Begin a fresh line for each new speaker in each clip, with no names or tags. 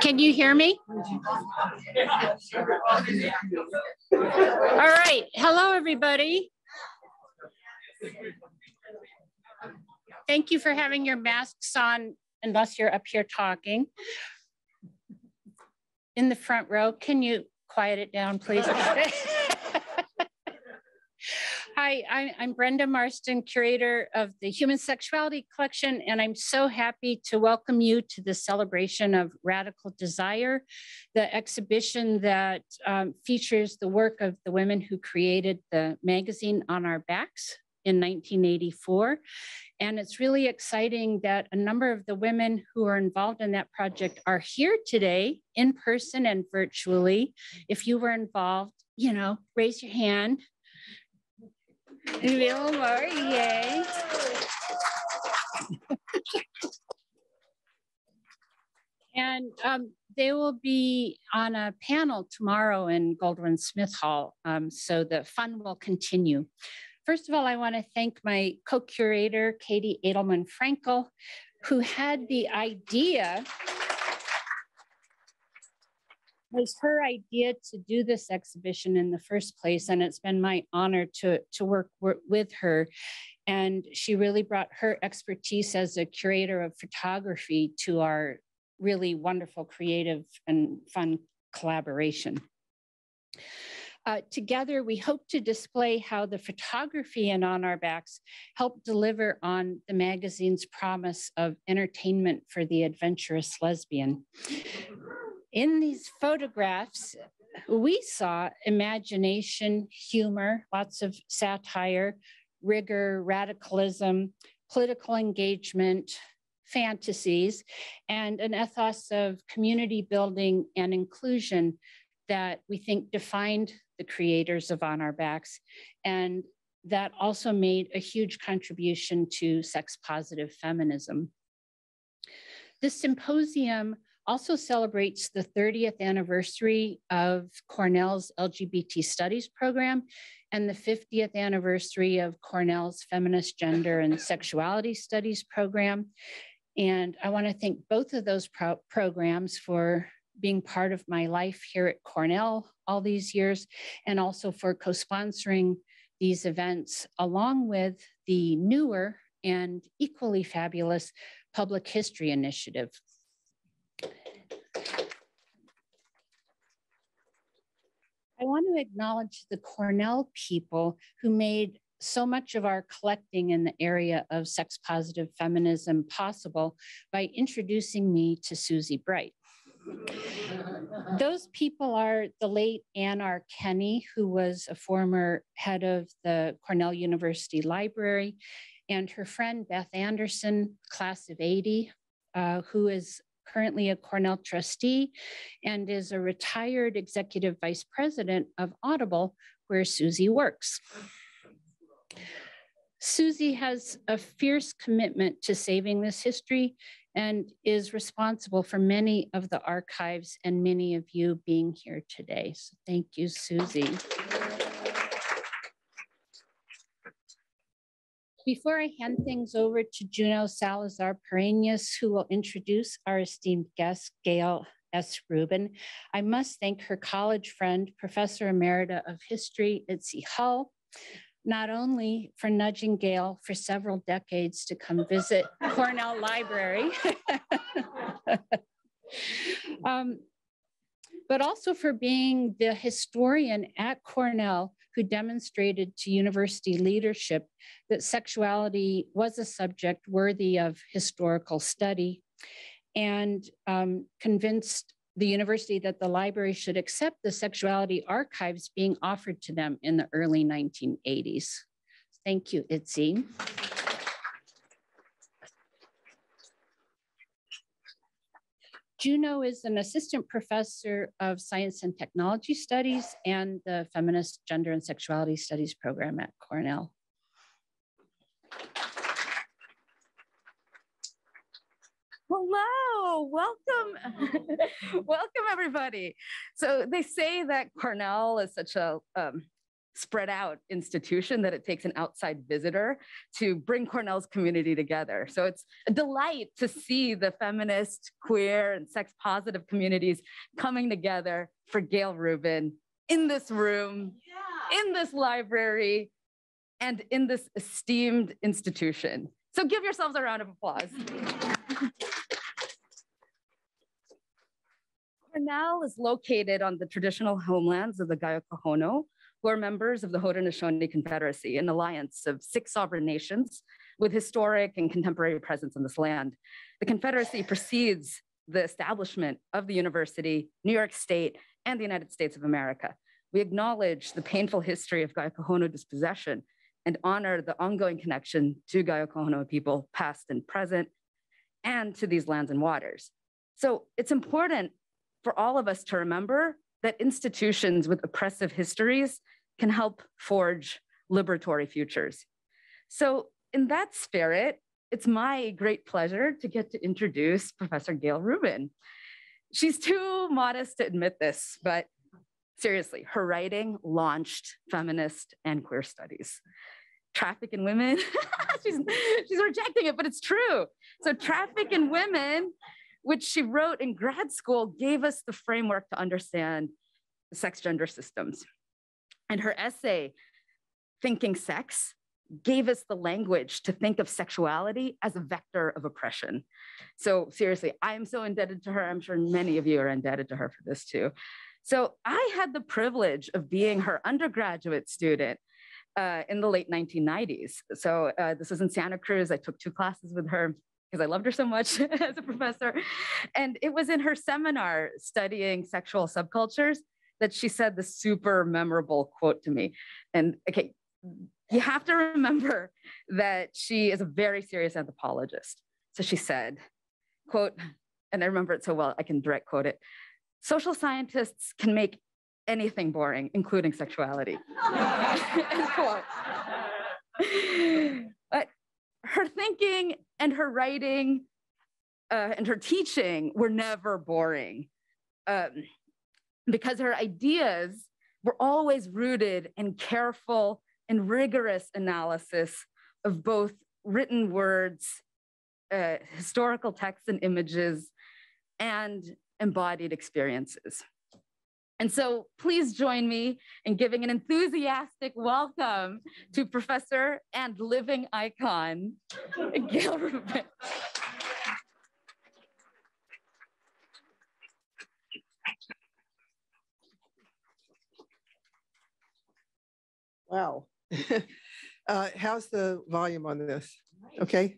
Can you hear me? All right. Hello, everybody. Thank you for having your masks on unless you're up here talking. In the front row, can you quiet it down, please? Hi, I'm Brenda Marston, curator of the Human Sexuality Collection, and I'm so happy to welcome you to the celebration of Radical Desire, the exhibition that um, features the work of the women who created the magazine On Our Backs in 1984. And it's really exciting that a number of the women who are involved in that project are here today in person and virtually. If you were involved, you know, raise your hand Bill Murray, yay. and um, they will be on a panel tomorrow in Goldwin Smith Hall, um, so the fun will continue. First of all, I want to thank my co-curator, Katie Edelman Frankel, who had the idea was her idea to do this exhibition in the first place. And it's been my honor to, to work, with her. And she really brought her expertise as a curator of photography to our really wonderful, creative, and fun collaboration. Uh, together, we hope to display how the photography and On Our Backs help deliver on the magazine's promise of entertainment for the adventurous lesbian in these photographs, we saw imagination, humor, lots of satire, rigor, radicalism, political engagement, fantasies, and an ethos of community building and inclusion that we think defined the creators of On Our Backs. And that also made a huge contribution to sex positive feminism. This symposium also celebrates the 30th anniversary of Cornell's LGBT Studies program and the 50th anniversary of Cornell's Feminist Gender and Sexuality Studies program. And I wanna thank both of those pro programs for being part of my life here at Cornell all these years, and also for co-sponsoring these events, along with the newer and equally fabulous Public History Initiative, want to acknowledge the Cornell people who made so much of our collecting in the area of sex positive feminism possible by introducing me to Susie Bright. Those people are the late Anne R. Kenney, who was a former head of the Cornell University Library, and her friend Beth Anderson, class of 80, uh, who is currently a Cornell trustee and is a retired executive vice president of Audible, where Susie works. Susie has a fierce commitment to saving this history and is responsible for many of the archives and many of you being here today. So thank you, Susie. Before I hand things over to Juno Salazar Parreñas, who will introduce our esteemed guest, Gayle S. Rubin, I must thank her college friend, Professor Emerita of History, Itzy Hull, not only for nudging Gayle for several decades to come visit Cornell Library, um, but also for being the historian at Cornell who demonstrated to university leadership that sexuality was a subject worthy of historical study and um, convinced the university that the library should accept the sexuality archives being offered to them in the early 1980s. Thank you, Itzy. Juno is an assistant professor of science and technology studies and the feminist gender and sexuality studies program at Cornell.
Hello, welcome. welcome everybody. So they say that Cornell is such a um,
spread out institution that it takes an outside visitor to bring Cornell's community together. So it's a delight to see the feminist, queer, and sex positive communities coming together for Gayle Rubin in this room, yeah. in this library, and in this esteemed institution. So give yourselves a round of applause. Cornell is located on the traditional homelands of the Gayokohono, who are members of the Haudenosaunee Confederacy, an alliance of six sovereign nations with historic and contemporary presence on this land. The Confederacy precedes the establishment of the university, New York State, and the United States of America. We acknowledge the painful history of Gayokohono dispossession and honor the ongoing connection to Gayokohono people, past and present, and to these lands and waters. So it's important for all of us to remember that institutions with oppressive histories can help forge liberatory futures. So in that spirit, it's my great pleasure to get to introduce Professor Gayle Rubin. She's too modest to admit this, but seriously, her writing launched feminist and queer studies. Traffic in women, she's, she's rejecting it, but it's true. So traffic in women which she wrote in grad school, gave us the framework to understand sex gender systems. And her essay, Thinking Sex, gave us the language to think of sexuality as a vector of oppression. So, seriously, I am so indebted to her. I'm sure many of you are indebted to her for this too. So, I had the privilege of being her undergraduate student uh, in the late 1990s. So, uh, this was in Santa Cruz. I took two classes with her because I loved her so much as a professor. And it was in her seminar studying sexual subcultures that she said the super memorable quote to me. And okay, you have to remember that she is a very serious anthropologist. So she said, quote, and I remember it so well, I can direct quote it. Social scientists can make anything boring, including sexuality. but her thinking and her writing uh, and her teaching were never boring um, because her ideas were always rooted in careful and rigorous analysis of both written words, uh, historical texts and images, and embodied experiences. And so please join me in giving an enthusiastic welcome to Professor and living icon, Gayle Rubin.
Wow. uh, how's the volume on this? Okay.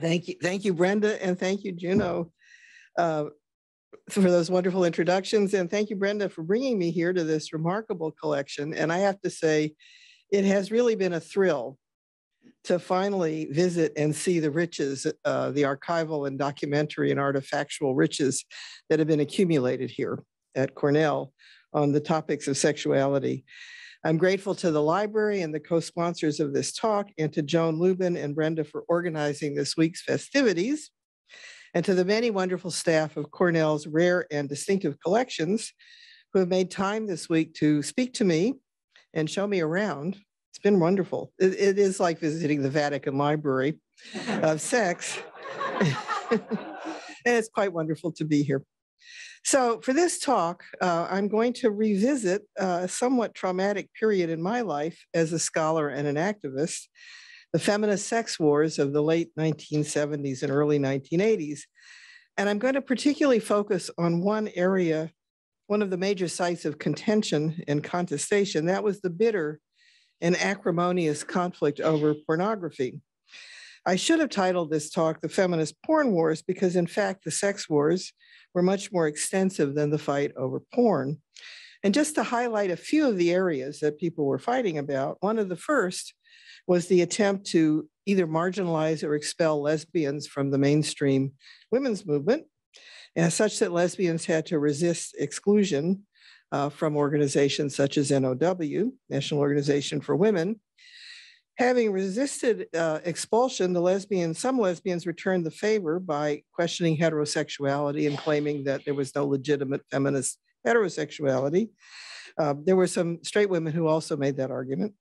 Thank you. Thank you, Brenda, and thank you, Juno. Uh, for those wonderful introductions. And thank you, Brenda, for bringing me here to this remarkable collection. And I have to say, it has really been a thrill to finally visit and see the riches, uh, the archival and documentary and artifactual riches that have been accumulated here at Cornell on the topics of sexuality. I'm grateful to the library and the co-sponsors of this talk and to Joan Lubin and Brenda for organizing this week's festivities and to the many wonderful staff of Cornell's rare and distinctive collections who have made time this week to speak to me and show me around. It's been wonderful. it, it is like visiting the Vatican Library of sex. and it's quite wonderful to be here. So for this talk, uh, I'm going to revisit a somewhat traumatic period in my life as a scholar and an activist the feminist sex wars of the late 1970s and early 1980s. And I'm going to particularly focus on one area, one of the major sites of contention and contestation. That was the bitter and acrimonious conflict over pornography. I should have titled this talk The Feminist Porn Wars because, in fact, the sex wars were much more extensive than the fight over porn. And just to highlight a few of the areas that people were fighting about, one of the first was the attempt to either marginalize or expel lesbians from the mainstream women's movement, and such that lesbians had to resist exclusion uh, from organizations such as NOW, National Organization for Women. Having resisted uh, expulsion, the lesbians, some lesbians returned the favor by questioning heterosexuality and claiming that there was no legitimate feminist heterosexuality. Uh, there were some straight women who also made that argument.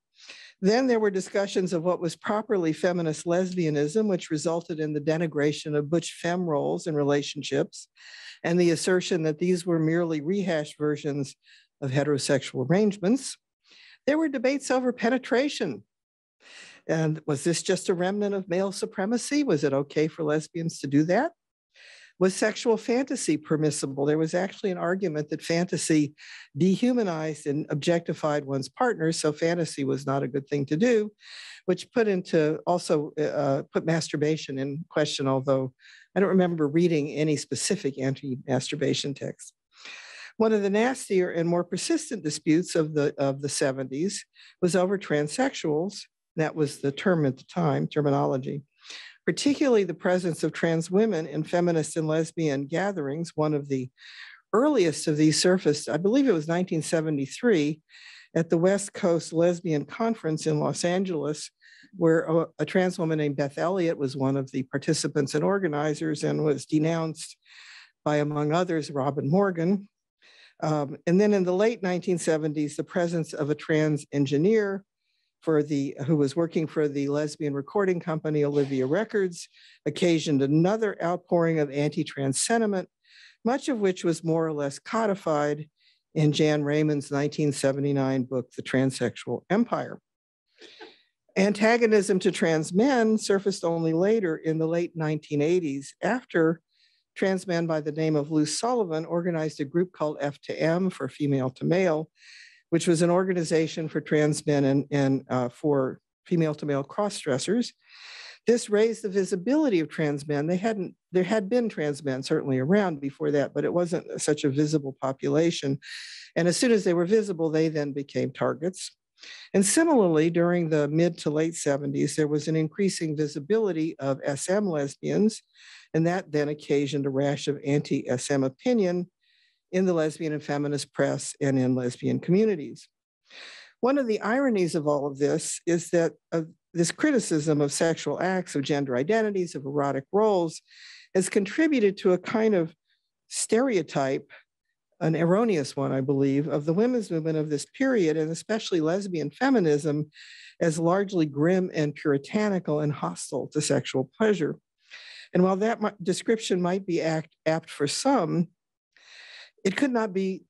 Then there were discussions of what was properly feminist lesbianism, which resulted in the denigration of butch femme roles in relationships, and the assertion that these were merely rehashed versions of heterosexual arrangements. There were debates over penetration. And was this just a remnant of male supremacy? Was it okay for lesbians to do that? Was sexual fantasy permissible? There was actually an argument that fantasy dehumanized and objectified one's partner, so fantasy was not a good thing to do, which put into also uh, put masturbation in question, although I don't remember reading any specific anti-masturbation text. One of the nastier and more persistent disputes of the, of the 70s was over transsexuals. That was the term at the time, terminology particularly the presence of trans women in feminist and lesbian gatherings. One of the earliest of these surfaced, I believe it was 1973, at the West Coast Lesbian Conference in Los Angeles, where a, a, trans woman named Beth Elliott was one of the participants and organizers and was denounced by, among others, Robin Morgan. Um, and then in the late 1970s, the presence of a trans engineer for the who was working for the lesbian recording company Olivia Records occasioned another outpouring of anti-trans sentiment, much of which was more or less codified in Jan Raymond's 1979 book, The Transsexual Empire. Antagonism to trans men surfaced only later in the late 1980s after trans men by the name of Lou Sullivan organized a group called F to M for female to male which was an organization for trans men and, and uh, for female to male cross dressers. This raised the visibility of trans men. They hadn't, there had been trans men certainly around before that, but it wasn't such a visible population. And as soon as they were visible, they then became targets. And similarly, during the mid to late 70s, there was an increasing visibility of SM lesbians, and that then occasioned a rash of anti SM opinion in the lesbian and feminist press and in lesbian communities. One of the ironies of all of this is that uh, this criticism of sexual acts, of gender identities, of erotic roles, has contributed to a kind of stereotype, an erroneous one, I believe, of the women's movement of this period, and especially lesbian feminism, as largely grim and puritanical and hostile to sexual pleasure. And while that description might be act, apt for some, it could not be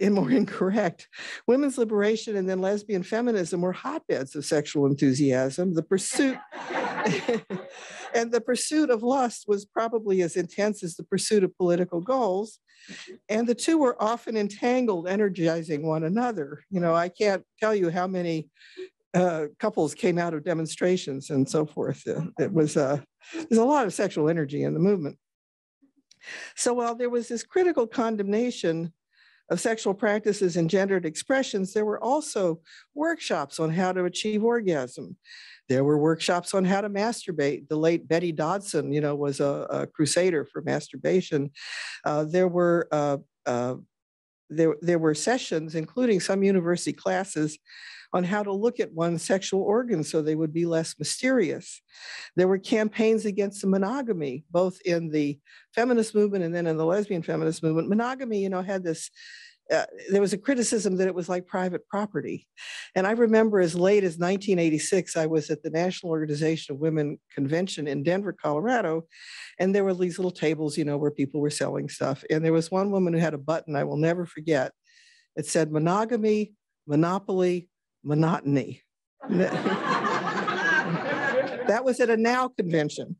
more incorrect. Women's liberation and then lesbian feminism were hotbeds of sexual enthusiasm. The pursuit and the pursuit of lust was probably as intense as the pursuit of political goals. And the two were often entangled, energizing one another. You know, I can't tell you how many uh, couples came out of demonstrations and so forth. Uh, it was uh, there's a lot of sexual energy in the movement. So while there was this critical condemnation of sexual practices and gendered expressions, there were also workshops on how to achieve orgasm. There were workshops on how to masturbate. The late Betty Dodson, you know, was a, a crusader for masturbation. Uh, there were uh, uh, there, there were sessions, including some university classes, on how to look at one's sexual organs so they would be less mysterious. There were campaigns against monogamy, both in the feminist movement and then in the lesbian feminist movement. Monogamy, you know, had this uh, there was a criticism that it was like private property. And I remember as late as 1986, I was at the National Organization of Women Convention in Denver, Colorado. And there were these little tables, you know, where people were selling stuff. And there was one woman who had a button I will never forget. It said monogamy, monopoly, monotony. that was at a NOW convention.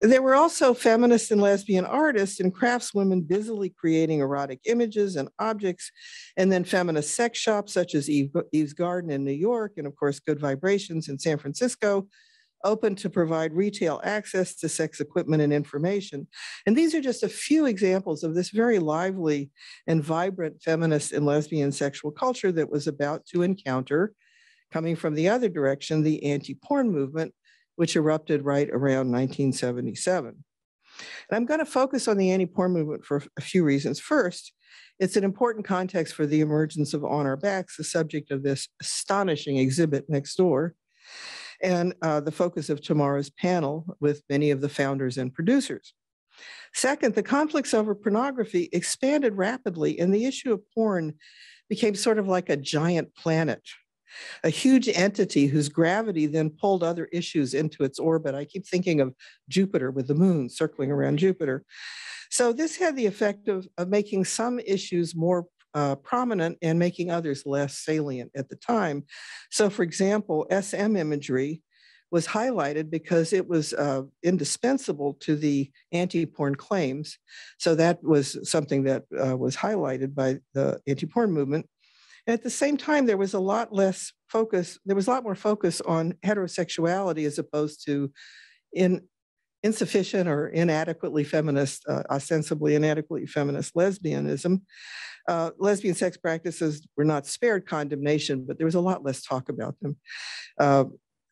there were also feminist and lesbian artists and craftswomen busily creating erotic images and objects, and then feminist sex shops such as Eve, Eve's Garden in New York, and of course, Good Vibrations in San Francisco, open to provide retail access to sex equipment and information. And these are just a few examples of this very lively and vibrant feminist and lesbian sexual culture that was about to encounter, coming from the other direction, the anti-porn movement, which erupted right around 1977. And I'm going to focus on the anti-porn movement for a few reasons. First, it's an important context for the emergence of On Our Backs, the subject of this astonishing exhibit next door and uh, the focus of tomorrow's panel with many of the founders and producers. Second, the conflicts over pornography expanded rapidly, and the issue of porn became sort of like a giant planet, a huge entity whose gravity then pulled other issues into its orbit. I keep thinking of Jupiter with the moon circling around Jupiter. So this had the effect of, of making some issues more uh, prominent and making others less salient at the time. So for example, SM imagery was highlighted because it was uh, indispensable to the anti-porn claims. So that was something that uh, was highlighted by the anti-porn movement. And at the same time, there was a lot less focus, there was a lot more focus on heterosexuality as opposed to in insufficient or inadequately feminist, uh, ostensibly inadequately feminist lesbianism. Uh, lesbian sex practices were not spared condemnation, but there was a lot less talk about them. Uh,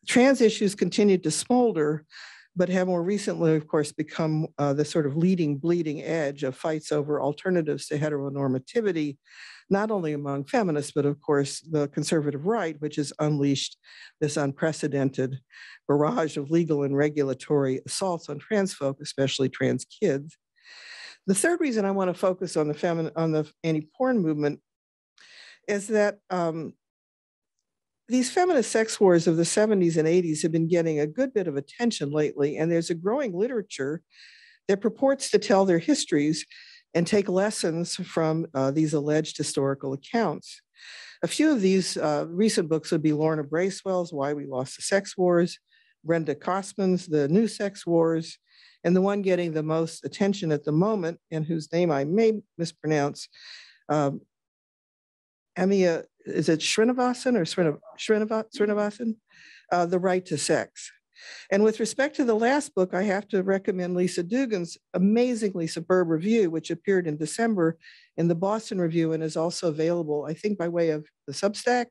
trans issues continued to smolder, but have more recently, of course, become uh, the sort of leading bleeding edge of fights over alternatives to heteronormativity, not only among feminists, but of course, the conservative right, which has unleashed this unprecedented barrage of legal and regulatory assaults on trans folk, especially trans kids. The third reason I want to focus on the femin- on the anti-porn movement is that um, these feminist sex wars of the 70s and 80s have been getting a good bit of attention lately, and there's a growing literature that purports to tell their histories and take lessons from uh, these alleged historical accounts. A few of these uh, recent books would be Lorna Bracewell's Why We Lost the Sex Wars, Brenda Cossman's The New Sex Wars, and the one getting the most attention at the moment, and whose name I may mispronounce, um, Amia is it Srinivasan or Srinivasan? Uh, the Right to Sex. And with respect to the last book, I have to recommend Lisa Duggan's amazingly superb review, which appeared in December in the Boston Review and is also available, I think, by way of the Substack,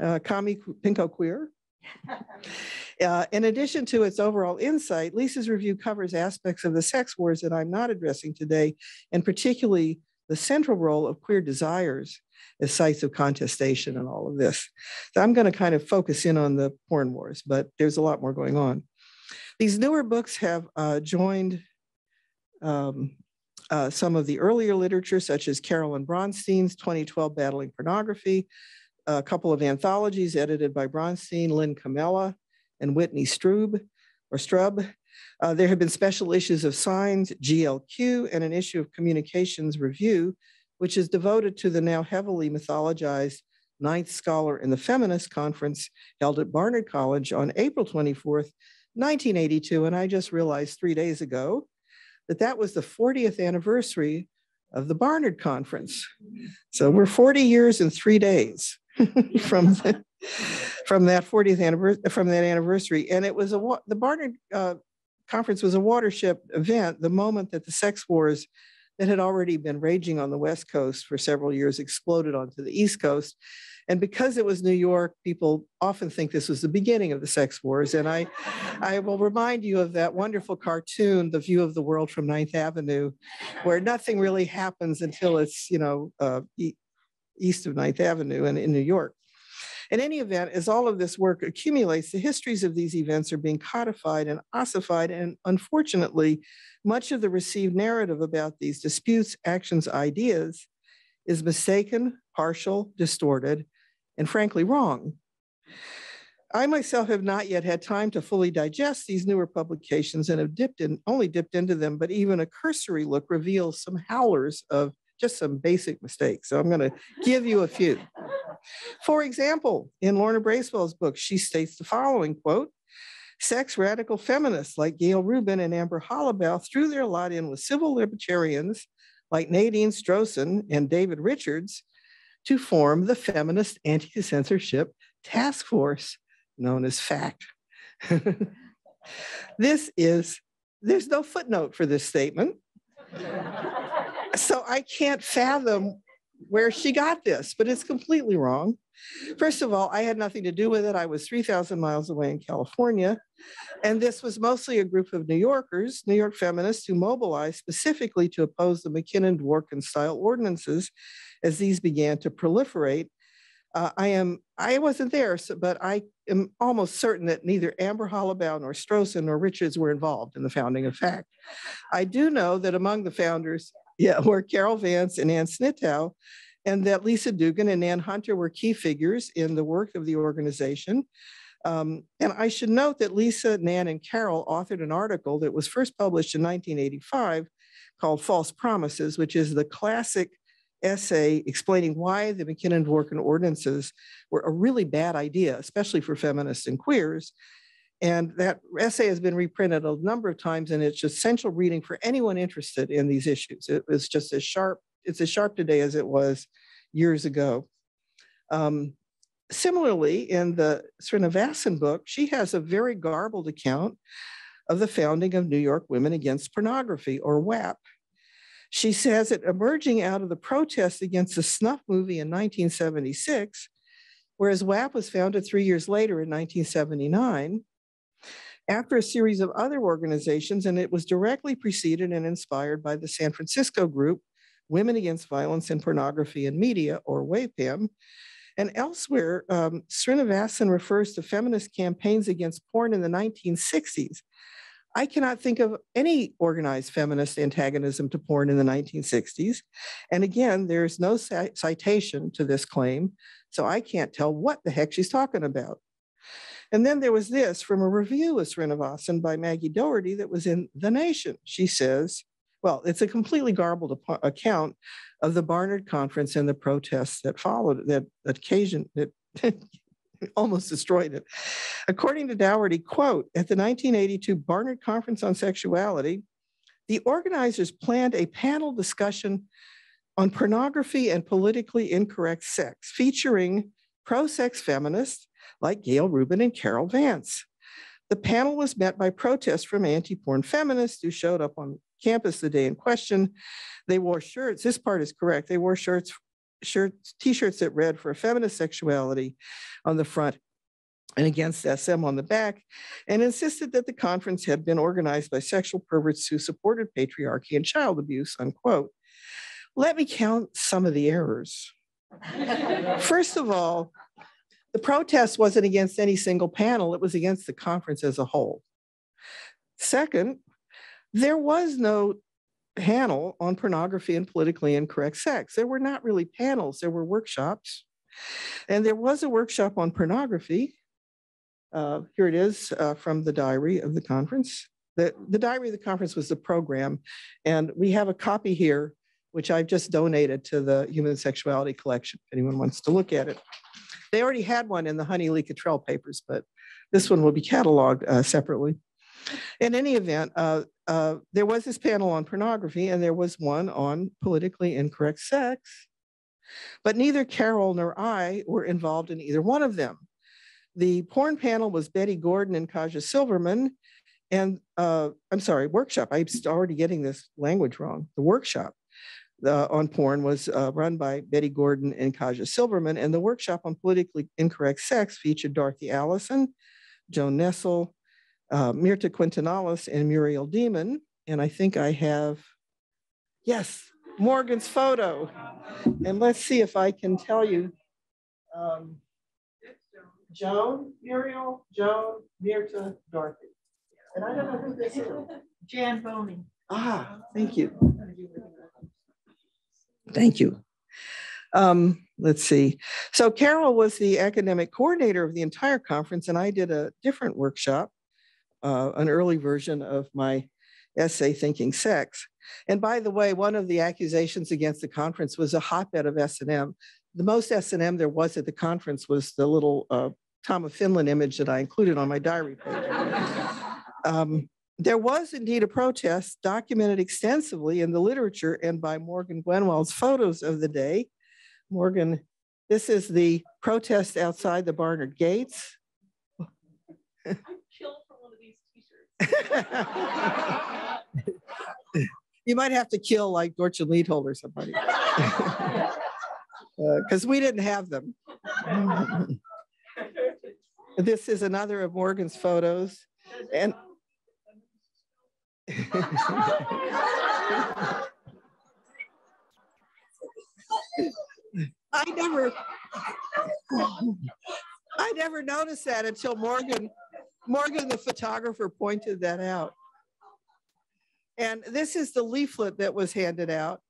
uh, Commie Pinko Queer. Uh, in addition to its overall insight, Lisa's review covers aspects of the sex wars that I'm not addressing today, and particularly the central role of queer desires as sites of contestation and all of this. So I'm going to kind of focus in on the porn wars, but there's a lot more going on. These newer books have uh, joined um, uh, some of the earlier literature, such as Carolyn Bronstein's 2012 Battling Pornography, a couple of anthologies edited by Bronstein, Lynn Comella, and Whitney Strub or Strub. Uh, there have been special issues of Signs, GLQ, and an issue of Communications Review which is devoted to the now heavily mythologized Ninth Scholar in the Feminist Conference held at Barnard College on April 24th, 1982. And I just realized three days ago that that was the 40th anniversary of the Barnard Conference. So we're 40 years and three days from the, from that 40th anniversary from that anniversary, and it was a the Barnard uh, Conference was a watershed event. The moment that the sex wars that had already been raging on the West Coast for several years exploded onto the East Coast. And because it was New York, people often think this was the beginning of the sex wars. And I, I will remind you of that wonderful cartoon, The View of the World from Ninth Avenue, where nothing really happens until it's, you know, uh, e east of Ninth Avenue and in New York. In any event, as all of this work accumulates, the histories of these events are being codified and ossified, and unfortunately, much of the received narrative about these disputes, actions, ideas is mistaken, partial, distorted, and frankly wrong. I myself have not yet had time to fully digest these newer publications and have dipped in, only dipped into them, but even a cursory look reveals some howlers of just some basic mistakes. So I'm going to give you a few. For example, in Lorna Bracewell's book, she states the following quote, sex radical feminists like Gayle Rubin and Amber Hollibaugh threw their lot in with civil libertarians like Nadine Strossen and David Richards to form the Feminist Anti-Censorship Task Force, known as FACT. this is, there's no footnote for this statement. so I can't fathom where she got this, but it's completely wrong. First of all, I had nothing to do with it. I was 3,000 miles away in California. And this was mostly a group of New Yorkers, New York feminists, who mobilized specifically to oppose the MacKinnon Dworkin style ordinances as these began to proliferate Uh, I am, I wasn't there, so, but I am almost certain that neither Amber Hollibaugh nor Strossen nor Richards were involved in the founding of FACT. I do know that among the founders, yeah, were Carol Vance and Ann Snitow, and that Lisa Duggan and Nan Hunter were key figures in the work of the organization. Um, and I should note that Lisa, Nan, and Carol authored an article that was first published in 1985 called False Promises, which is the classic essay explaining why the MacKinnon Dworkin ordinances were a really bad idea, especially for feminists and queers. And that essay has been reprinted a number of times, and it's essential reading for anyone interested in these issues. It was just as sharp, it's as sharp today as it was years ago. Um, similarly, in the Srinivasan book, she has a very garbled account of the founding of New York Women Against Pornography, or WAP. She says that emerging out of the protest against the snuff movie in 1976, whereas WAP was founded three years later in 1979, after a series of other organizations, and it was directly preceded and inspired by the San Francisco group, Women Against Violence and Pornography in Media, or WAPAM, and elsewhere, um, Srinivasan refers to feminist campaigns against porn in the 1960s. I cannot think of any organized feminist antagonism to porn in the 1960s. And again, there's no citation to this claim, so I can't tell what the heck she's talking about. And then there was this from a review of Srinivasan by Maggie Doherty that was in The Nation. She says, well, it's a completely garbled account of the Barnard Conference and the protests that followed, that occasion that almost destroyed it. According to Doherty, quote, at the 1982 Barnard Conference on Sexuality, the organizers planned a panel discussion on pornography and politically incorrect sex, featuring pro-sex feminists like Gayle Rubin and Carol Vance. The panel was met by protests from anti-porn feminists who showed up on campus the day in question. They wore shirts, this part is correct, they wore shirts, shirts, t-shirts that read for feminist sexuality on the front and against SM on the back, and insisted that the conference had been organized by sexual perverts who supported patriarchy and child abuse, unquote. Let me count some of the errors. First of all, the protest wasn't against any single panel, it was against the conference as a whole. Second, there was no panel on pornography and politically incorrect sex. There were not really panels, there were workshops. And there was a workshop on pornography. Uh, here it is uh, from the diary of the conference. The, the diary of the conference was the program, and we have a copy here, which I've just donated to the Human Sexuality Collection, if anyone wants to look at it. They already had one in the Honey Lee Cottrell papers, but this one will be cataloged uh, separately. In any event, uh, uh, there was this panel on pornography and there was one on politically incorrect sex, but neither Carol nor I were involved in either one of them. The porn panel was Betty Gordon and Kaja Silverman, and uh, I'm sorry, workshop. I'm already getting this language wrong. The workshop uh, on porn was uh, run by Betty Gordon and Kaja Silverman, and the workshop on politically incorrect sex featured Dorothy Allison, Joan Nestle, uh, Mirtha Quintanales and Muriel Dimen. And I think I have, yes, Morgan's photo. And let's see if I can tell you. Um, Joan, Muriel, Joan, Mirtha, Dorothy. And I don't know who this is.
Jan Boney.
Ah, thank you. Thank you. Um, let's see. So Carol was the academic coordinator of the entire conference, and I did a different workshop uh, an early version of my essay, Thinking Sex. And by the way, one of the accusations against the conference was a hotbed of S&M. The most S&M there was at the conference was the little uh, Tom of Finland image that I included on my diary page. um, there was indeed a protest documented extensively in the literature and by Morgan Gwenwald's photos of the day. Morgan, this is the protest outside the Barnard Gates. I'd kill for one of these t-shirts. you might have to kill like Dorchen Leidholdt or somebody. Because uh, we didn't have them. this is another of Morgan's photos. And I never, I never noticed that until Morgan, Morgan, the photographer, pointed that out. And this is the leaflet that was handed out.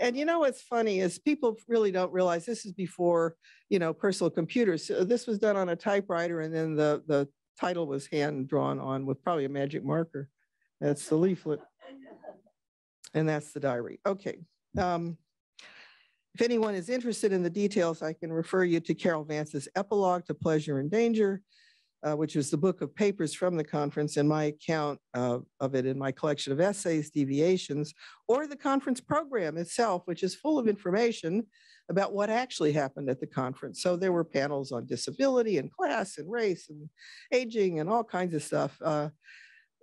And you know what's funny is people really don't realize this is before you know personal computers. So this was done on a typewriter, and then the the title was hand drawn on with probably a magic marker. That's the leaflet, and that's the diary. Okay. Um, if anyone is interested in the details, I can refer you to Carol Vance's epilogue to Pleasure and Danger, uh, which was the book of papers from the conference and my account uh, of it in my collection of essays, deviations, or the conference program itself, which is full of information about what actually happened at the conference. So there were panels on disability and class and race and aging and all kinds of stuff. Uh,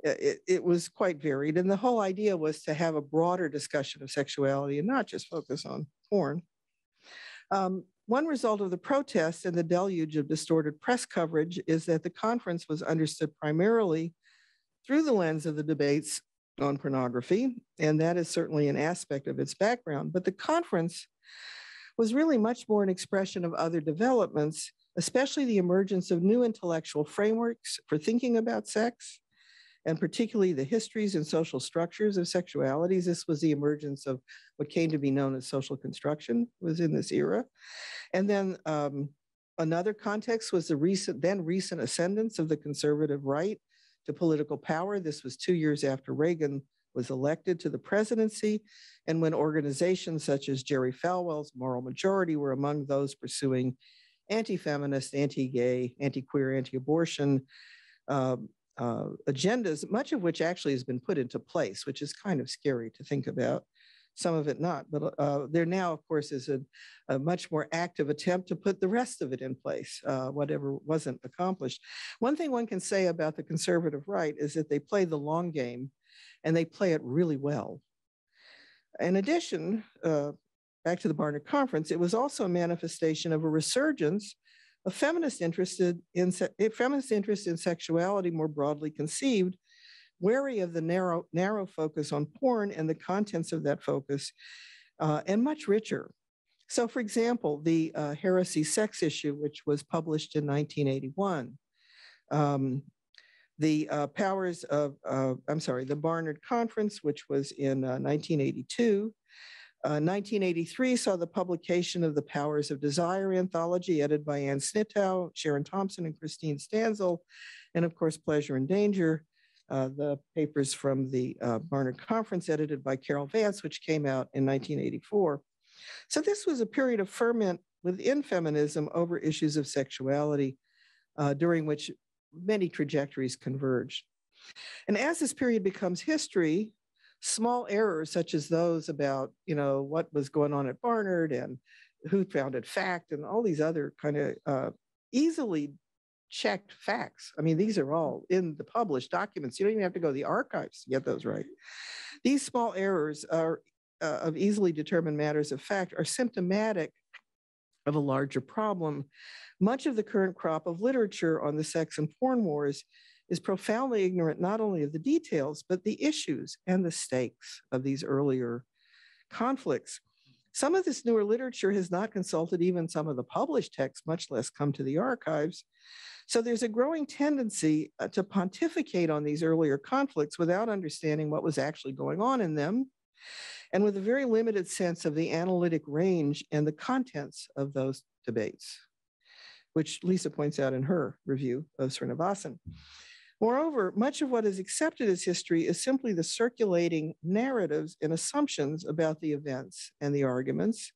it, it, was quite varied. And the whole idea was to have a broader discussion of sexuality and not just focus on porn. Um, one result of the protests and the deluge of distorted press coverage is that the conference was understood primarily through the lens of the debates on pornography, and that is certainly an aspect of its background. But the conference was really much more an expression of other developments, especially the emergence of new intellectual frameworks for thinking about sex, and particularly the histories and social structures of sexualities. This was the emergence of what came to be known as social construction was in this era. And then um, another context was the recent, then recent ascendance of the conservative right to political power. This was two years after Reagan was elected to the presidency, and when organizations such as Jerry Falwell's Moral Majority were among those pursuing anti-feminist, anti-gay, anti-queer, anti-abortion uh, uh, agendas, much of which actually has been put into place, which is kind of scary to think about. Some of it not, but uh, there now, of course, is a, a, much more active attempt to put the rest of it in place, uh, whatever wasn't accomplished. One thing one can say about the conservative right is that they play the long game and they play it really well. In addition, uh, back to the Barnard Conference, it was also a manifestation of a resurgence a feminist interested in feminist interest in sexuality more broadly conceived, wary of the narrow narrow focus on porn and the contents of that focus, uh, and much richer. So, for example, the uh, heresy sex issue, which was published in 1981, um, the uh, powers of, uh, I'm sorry, the Barnard Conference, which was in 1982, uh, 1983 uh, saw the publication of the Powers of Desire anthology, edited by Ann Snitow, Sharon Thompson, and Christine Stansell, and of course, Pleasure and Danger, uh, the papers from the uh, Barnard Conference, edited by Carol Vance, which came out in 1984. So this was a period of ferment within feminism over issues of sexuality, uh, during which many trajectories converged. And as this period becomes history, small errors such as those about, you know, what was going on at Barnard and who founded fact and all these other kind of uh, easily checked facts. I mean, these are all in the published documents. You don't even have to go to the archives to get those right. These small errors are uh, of easily determined matters of fact are symptomatic of a larger problem. Much of the current crop of literature on the sex and porn wars is profoundly ignorant not only of the details, but the issues and the stakes of these earlier conflicts. Some of this newer literature has not consulted even some of the published texts, much less come to the archives. So there's a growing tendency uh, to pontificate on these earlier conflicts without understanding what was actually going on in them, and with a very limited sense of the analytic range and the contents of those debates, which Lisa points out in her review of Srinivasan. Moreover, much of what is accepted as history is simply the circulating narratives and assumptions about the events and the arguments.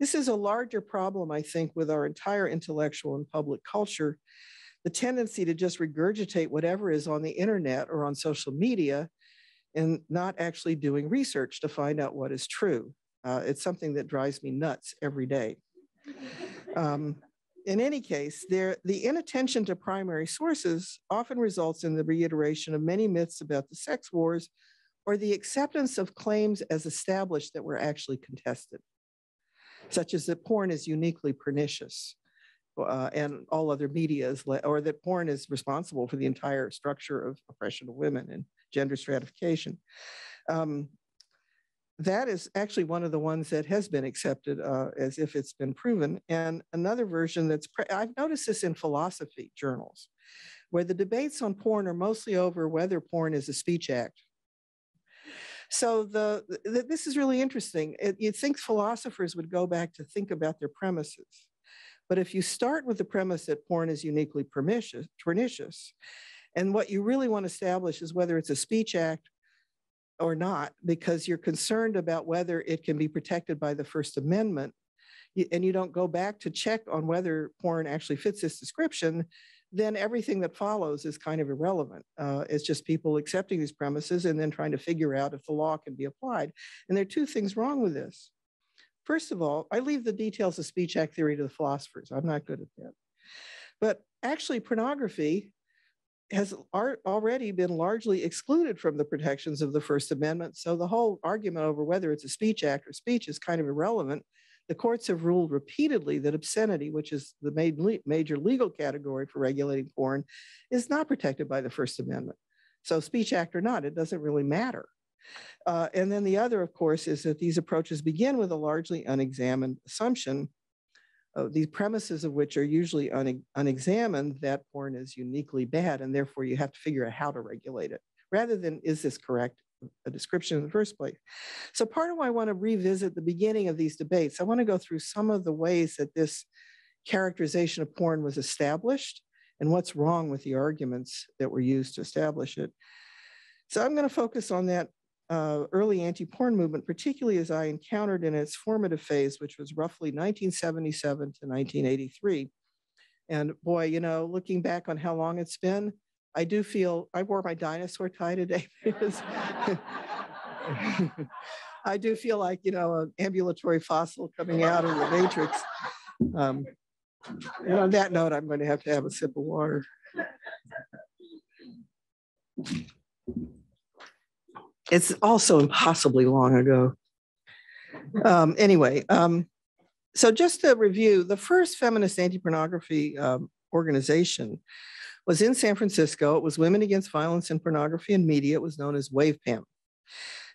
This is a larger problem, I think, with our entire intellectual and public culture. The tendency to just regurgitate whatever is on the internet or on social media and not actually doing research to find out what is true. Uh, it's something that drives me nuts every day. Um, in any case, there, the inattention to primary sources often results in the reiteration of many myths about the sex wars or the acceptance of claims as established that were actually contested, such as that porn is uniquely pernicious uh, and all other media is, or that porn is responsible for the entire structure of oppression of women and gender stratification. Um, that is actually one of the ones that has been accepted uh, as if it's been proven. And another version that's, I've noticed this in philosophy journals, where the debates on porn are mostly over whether porn is a speech act. So the, the this is really interesting. It, you'd think philosophers would go back to think about their premises. But if you start with the premise that porn is uniquely pernicious and what you really want to establish is whether it's a speech act or not, because you're concerned about whether it can be protected by the First Amendment, and you don't go back to check on whether porn actually fits this description, then everything that follows is kind of irrelevant. Uh, it's just people accepting these premises and then trying to figure out if the law can be applied. And there are two things wrong with this. First of all, I leave the details of speech act theory to the philosophers. I'm not good at that. But actually, pornography has already been largely excluded from the protections of the First Amendment. So the whole argument over whether it's a speech act or speech is kind of irrelevant. The courts have ruled repeatedly that obscenity, which is the major legal category for regulating porn, is not protected by the First Amendment. So speech act or not, it doesn't really matter. Uh, and then the other, of course, is that these approaches begin with a largely unexamined assumption uh, these premises of which are usually un unexamined, that porn is uniquely bad, and therefore you have to figure out how to regulate it, rather than is this correct a description in the first place. So part of why I want to revisit the beginning of these debates, I want to go through some of the ways that this characterization of porn was established and what's wrong with the arguments that were used to establish it. So I'm going to focus on that uh, early anti-porn movement, particularly as I encountered in its formative phase, which was roughly 1977 to 1983. And boy, you know, looking back on how long it's been, I do feel I wore my dinosaur tie today because I do feel like you know an ambulatory fossil coming out of the matrix. Um, and on that note, I'm going to have to have a sip of water. It's also impossibly long ago. Um, anyway, um, so just to review, the first feminist anti-pornography um, organization was in San Francisco. It was Women Against Violence in Pornography and Media. It was known as WAVPAM.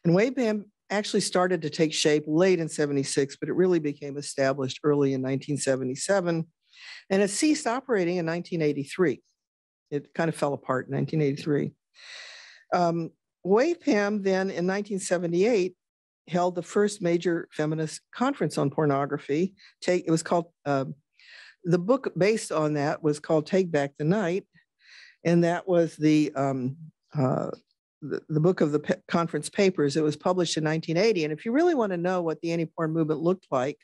And WAVPAM actually started to take shape late in 76, but it really became established early in 1977. And it ceased operating in 1983. It kind of fell apart in 1983. Um, WAVPAM then in 1978 held the first major feminist conference on pornography. Take, it was called, uh, the book based on that was called Take Back the Night. And that was the, um, uh, the, the, book of the conference papers. It was published in 1980. And if you really want to know what the anti-porn movement looked like,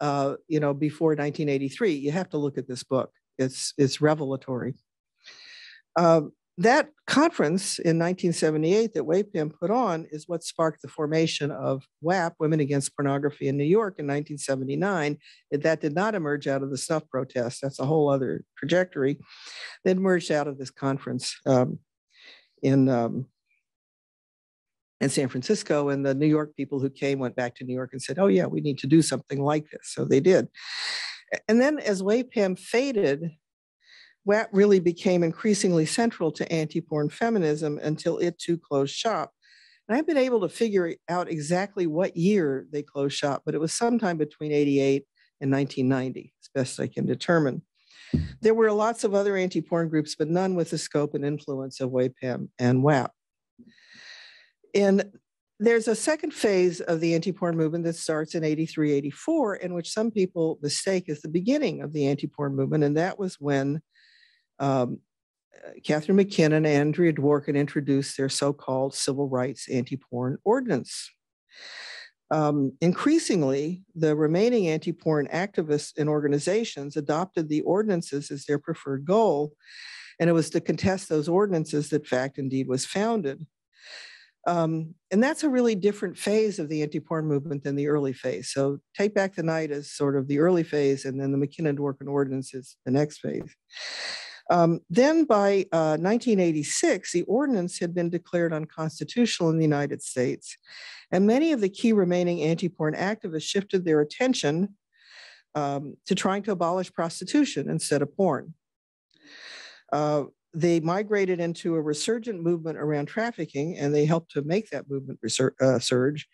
uh, you know, before 1983, you have to look at this book. It's, it's revelatory. Um, that conference in 1978 that WAVPAM put on is what sparked the formation of WAP, Women Against Pornography in New York in 1979. That did not emerge out of the snuff protest. That's a whole other trajectory. That emerged out of this conference um, in, um, in San Francisco. And the New York people who came went back to New York and said, oh yeah, we need to do something like this. So they did. And then as WAVPAM faded, WAP really became increasingly central to anti-porn feminism until it too closed shop. And I've been able to figure out exactly what year they closed shop, but it was sometime between 88 and 1990, as best I can determine. There were lots of other anti-porn groups, but none with the scope and influence of WAVPAM and WAP. And there's a second phase of the anti-porn movement that starts in 83, 84, in which some people mistake as the beginning of the anti-porn movement. And that was when um, Catherine MacKinnon and Andrea Dworkin introduced their so-called civil rights anti-porn ordinance. Um, increasingly, the remaining anti-porn activists and organizations adopted the ordinances as their preferred goal, and it was to contest those ordinances that Fact Indeed was founded. Um, and that's a really different phase of the anti-porn movement than the early phase. So Take Back the Night is sort of the early phase, and then the MacKinnon-Dworkin ordinance is the next phase. Um, then by uh, 1986, the ordinance had been declared unconstitutional in the United States. And many of the key remaining anti porn activists shifted their attention um, to trying to abolish prostitution instead of porn. Uh, they migrated into a resurgent movement around trafficking and they helped to make that movement uh, surge.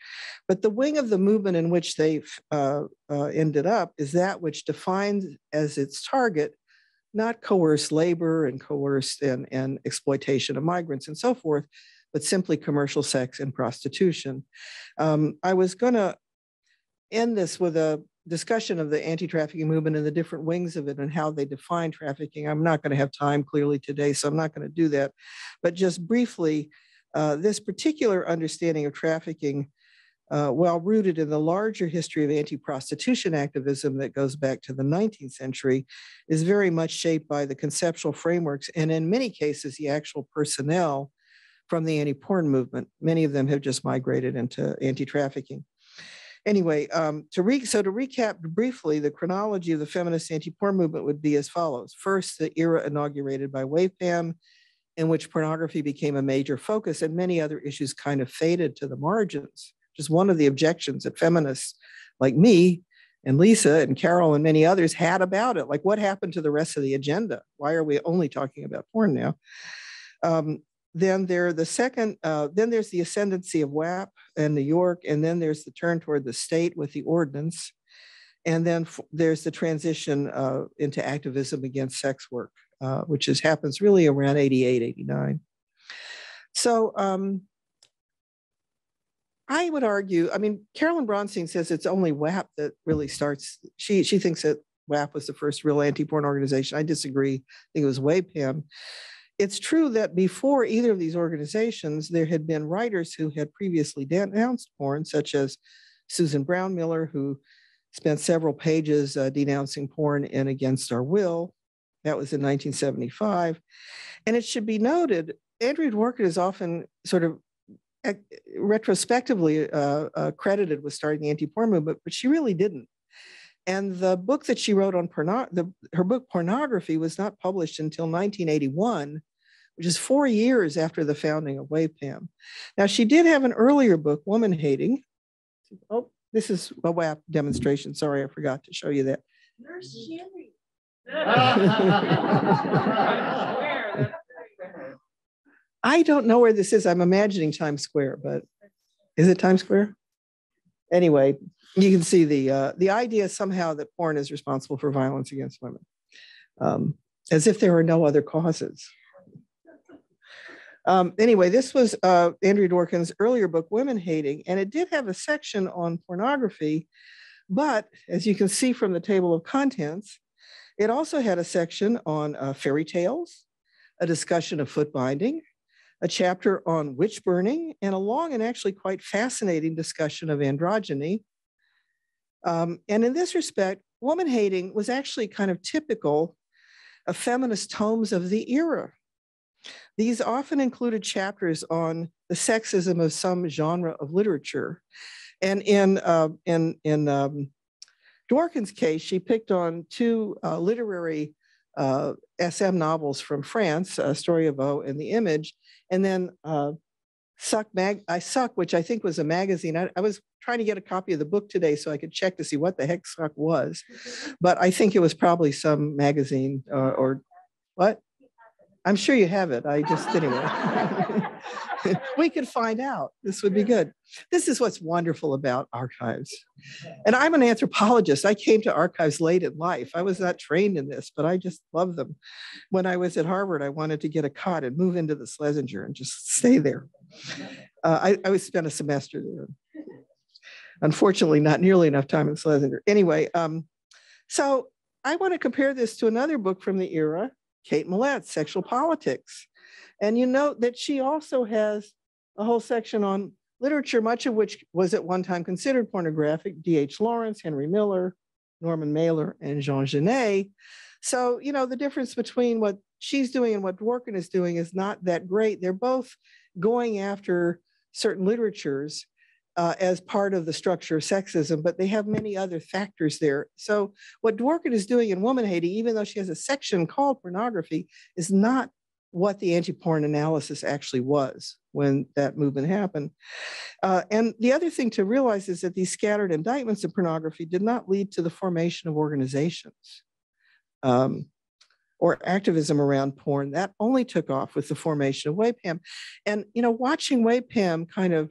But the wing of the movement in which they uh, uh, ended up is that which defines as its target not coerced labor and coerced and, and exploitation of migrants and so forth, but simply commercial sex and prostitution. Um, I was going to end this with a discussion of the anti-trafficking movement and the different wings of it and how they define trafficking. I'm not going to have time clearly today, so I'm not going to do that. But just briefly, uh, this particular understanding of trafficking, uh, while rooted in the larger history of anti-prostitution activism that goes back to the 19th century, is very much shaped by the conceptual frameworks and in many cases, the actual personnel from the anti-porn movement. Many of them have just migrated into anti-trafficking anyway, um, to re- so to recap briefly, the chronology of the feminist anti-porn movement would be as follows. First, the era inaugurated by WAVPAM, in which pornography became a major focus and many other issues kind of faded to the margins. Just one of the objections that feminists like me and Lisa and Carol and many others had about it. Like, what happened to the rest of the agenda? Why are we only talking about porn now? Um, then there the second, uh, then there's the ascendancy of WAP and New York, and then there's the turn toward the state with the ordinance. And then there's the transition uh, into activism against sex work, uh, which is, happens really around 88, 89. So um, I would argue, I mean, Carolyn Bronstein says it's only WAP that really starts, she, she thinks that WAP was the first real anti-porn organization. I disagree. I think it was WAVPAM it's true that before either of these organizations, there had been writers who had previously denounced porn, such as Susan Brownmiller, who spent several pages uh, denouncing porn in Against Our Will. That was in 1975. And it should be noted, Andrea Dworkin is often sort of retrospectively uh, uh, credited with starting the anti-porn movement, but she really didn't. And the book that she wrote on porno- the, her book Pornography was not published until 1981, which is four years after the founding of WAVPAM. Now, she did have an earlier book, Woman Hating. Oh, this is a WAP demonstration. Sorry, I forgot to show you that. Nurse Sherry. I don't know where this is. I'm imagining Times Square, but is it Times Square? Anyway, you can see the uh, the idea somehow that porn is responsible for violence against women, um, as if there are no other causes. Um, anyway, this was uh, Andrea Dworkin's earlier book, Women Hating, and it did have a section on pornography, but as you can see from the table of contents, it also had a section on uh, fairy tales, a discussion of foot binding, a chapter on witch burning, and a long and actually quite fascinating discussion of androgyny, um, and in this respect, woman hating was actually kind of typical of feminist tomes of the era. These often included chapters on the sexism of some genre of literature. And in, uh, in, in um, Dworkin's case, she picked on two uh, literary uh, SM novels from France, uh, Story of O and The Image, and then uh, Suck Mag, I Suck, which I think was a magazine. I, I, was trying to get a copy of the book today so I could check to see what the heck Suck was, but I think it was probably some magazine or, or what? I'm sure you have it. I just, anyway. we could find out. This would be good. This is what's wonderful about archives. And I'm an anthropologist. I came to archives late in life. I was not trained in this, but I just love them. When I was at Harvard, I wanted to get a cot and move into the Schlesinger and just stay there. Uh, I, I spent a semester there. Unfortunately, not nearly enough time in Schlesinger. Anyway, um, so I want to compare this to another book from the era, Kate Millett's Sexual Politics. And you note that she also has a whole section on literature, much of which was at one time considered pornographic, D.H. Lawrence, Henry Miller, Norman Mailer, and Jean Genet. So, you know, the difference between what she's doing and what Dworkin is doing is not that great. They're both going after certain literatures uh, as part of the structure of sexism, but they have many other factors there. So what Dworkin is doing in Woman Hating, even though she has a section called pornography, is not what the anti-porn analysis actually was when that movement happened. Uh, and the other thing to realize is that these scattered indictments of pornography did not lead to the formation of organizations. Um, or activism around porn, that only took off with the formation of WAVPAM. And, you know, watching WAVPAM kind of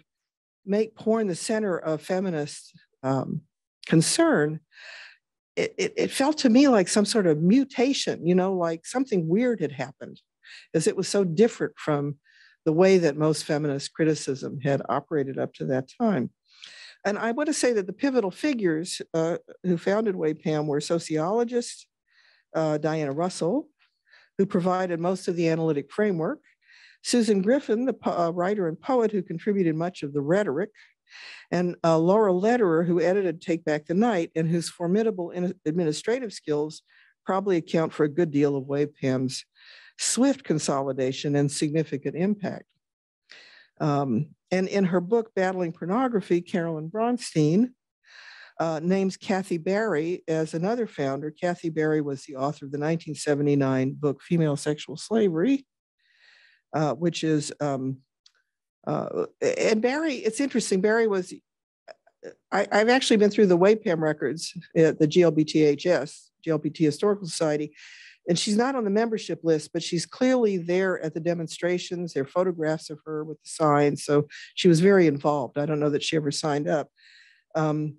make porn the center of feminist um, concern, it, it, it, felt to me like some sort of mutation, you know, like something weird had happened, as it was so different from the way that most feminist criticism had operated up to that time. And I want to say that the pivotal figures uh, who founded WAVPAM were sociologists, uh, Diana Russell, who provided most of the analytic framework, Susan Griffin, the uh, writer and poet who contributed much of the rhetoric, and uh, Laura Lederer, who edited Take Back the Night and whose formidable administrative skills probably account for a good deal of WAVPAM's swift consolidation and significant impact. Um, and in her book, Battling Pornography, Carolyn Bronstein uh, names Kathy Barry as another founder. Kathy Barry was the author of the 1979 book, Female Sexual Slavery, uh, which is, um, uh, and Barry, it's interesting, Barry was, I, have actually been through the WAVPAM records at the GLBTHS, GLBT Historical Society, and she's not on the membership list, but she's clearly there at the demonstrations. There are photographs of her with the signs. So she was very involved. I don't know that she ever signed up. Um,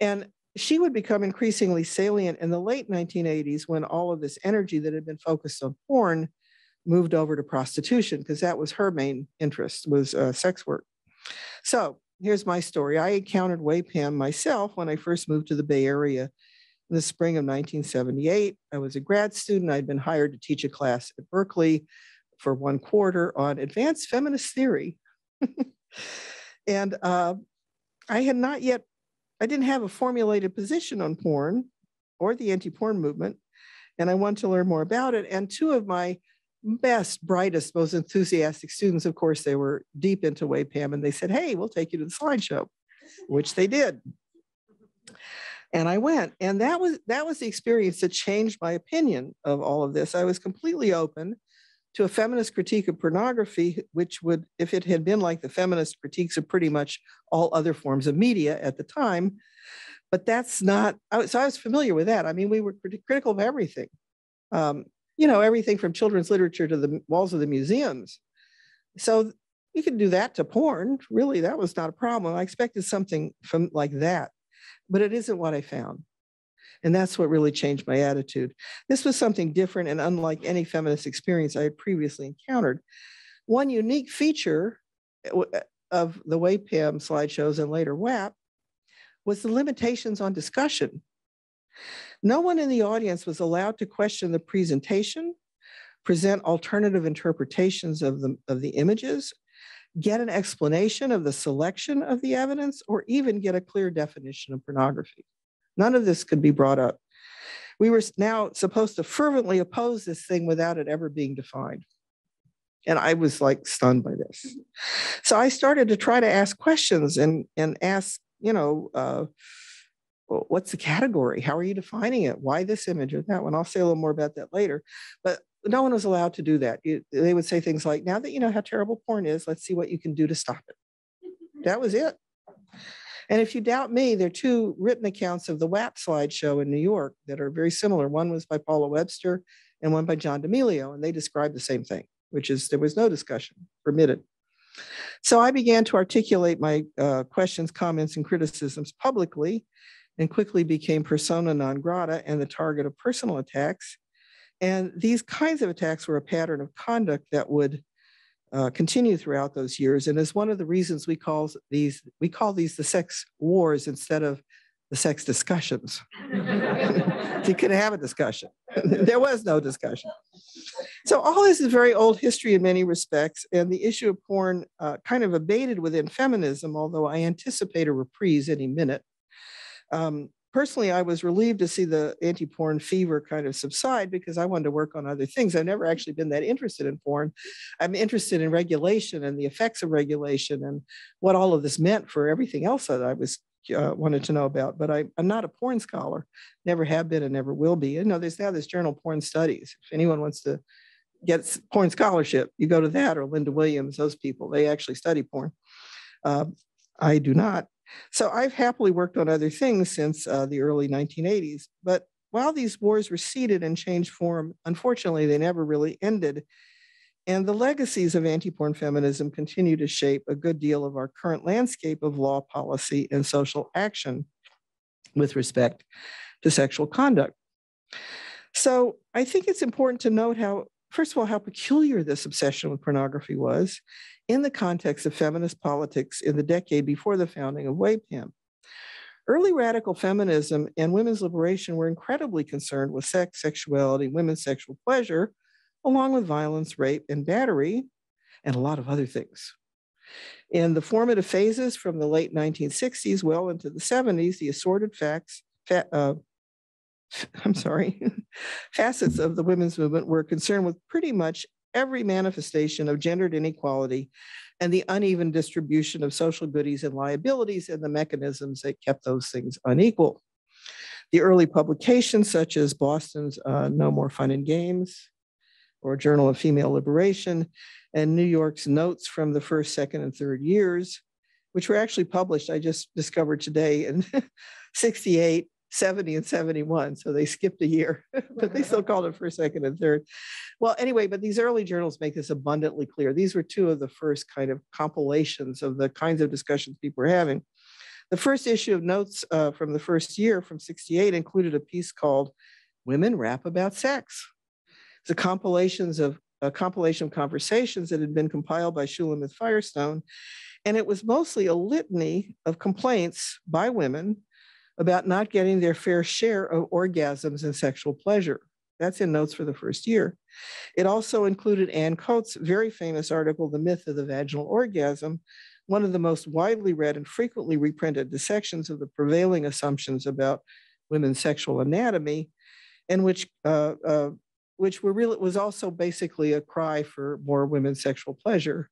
and she would become increasingly salient in the late 1980s when all of this energy that had been focused on porn moved over to prostitution because that was her main interest was uh, sex work. So here's my story. I encountered WAVPAM myself when I first moved to the Bay Area in the spring of 1978. I was a grad student. I'd been hired to teach a class at Berkeley for one quarter on advanced feminist theory. and uh, I had not yet, I didn't have a formulated position on porn or the anti porn movement. And I wanted to learn more about it. And two of my best, brightest, most enthusiastic students, of course, they were deep into WAVPAM and they said, Hey, we'll take you to the slideshow, which they did and I went, and that was that was the experience that changed my opinion of all of this. I was completely open to a feminist critique of pornography, which would, if it had been like the feminist critiques of pretty much all other forms of media at the time, but that's not. So I was familiar with that. I mean, we were critical of everything, um, you know, everything from children's literature to the walls of the museums. So you could do that to porn. Really, that was not a problem. I expected something from like that but it isn't what I found. And that's what really changed my attitude. This was something different and unlike any feminist experience I had previously encountered. One unique feature uh, uh, of the WAVPAM slideshows and later WAP was the limitations on discussion. No one in the audience was allowed to question the presentation, present alternative interpretations of the, of the images, get an explanation of the selection of the evidence, or even get a clear definition of pornography. None of this could be brought up. We were now supposed to fervently oppose this thing without it ever being defined. And I was like stunned by this. So I started to try to ask questions and, and ask, you know, uh, what's the category? How are you defining it? Why this image or that one? I'll say a little more about that later. But no one was allowed to do that. They would say things like, now that you know how terrible porn is, let's see what you can do to stop it. That was it. And if you doubt me, there are two written accounts of the WAP slideshow in New York that are very similar. One was by Paula Webster and one by John D'Emilio, and they described the same thing, which is there was no discussion permitted. So I began to articulate my uh, questions, comments, and criticisms publicly and quickly became persona non grata and the target of personal attacks and these kinds of attacks were a pattern of conduct that would uh, continue throughout those years. And is one of the reasons we call these we call these the sex wars instead of the sex discussions. you could have a discussion. there was no discussion. So all this is very old history in many respects, and the issue of porn uh, kind of abated within feminism, although I anticipate a reprise any minute. Um, personally, I was relieved to see the anti porn fever kind of subside because I wanted to work on other things. I've never actually been that interested in porn. I'm interested in regulation and the effects of regulation and what all of this meant for everything else that I was uh, wanted to know about. But I, am not a porn scholar, never have been and never will be. You know, there's now this journal, Porn Studies. If anyone wants to get porn scholarship, you go to that or Linda Williams, those people, they actually study porn. Uh, I do not. So I've happily worked on other things since uh, the early 1980s. But while these wars receded and changed form, unfortunately, they never really ended. And the legacies of anti-porn feminism continue to shape a good deal of our current landscape of law, policy, and social action with respect to sexual conduct. So I think it's important to note how, first of all, how peculiar this obsession with pornography was in the context of feminist politics in the decade before the founding of WAVPAM. Early radical feminism and women's liberation were incredibly concerned with sex, sexuality, women's sexual pleasure, along with violence, rape, and battery, and a lot of other things. In the formative phases from the late 1960s well into the 70s, the assorted facts, fa- uh, I'm sorry, facets of the women's movement were concerned with pretty much every manifestation of gendered inequality and the uneven distribution of social goodies and liabilities and the mechanisms that kept those things unequal. The early publications, such as Boston's uh, No More Fun and Games or Journal of Female Liberation, and New York's Notes from the First, Second, and Third Years, which were actually published, I just discovered today in 68, 70 and 71. So they skipped a year, but they still called it first, second, and third. Well, anyway, but these early journals make this abundantly clear. These were two of the first kind of compilations of the kinds of discussions people were having. The first issue of notes uh, from the first year from 68 included a piece called Women Rap About Sex. It's a compilations of a compilation of conversations that had been compiled by Shulamith Firestone. And it was mostly a litany of complaints by women about not getting their fair share of orgasms and sexual pleasure. That's in notes for the first year. It also included Anne Koedt's very famous article, The Myth of the Vaginal Orgasm, one of the most widely read and frequently reprinted dissections of the prevailing assumptions about women's sexual anatomy, and which uh, uh, which were really was also basically a cry for more women's sexual pleasure.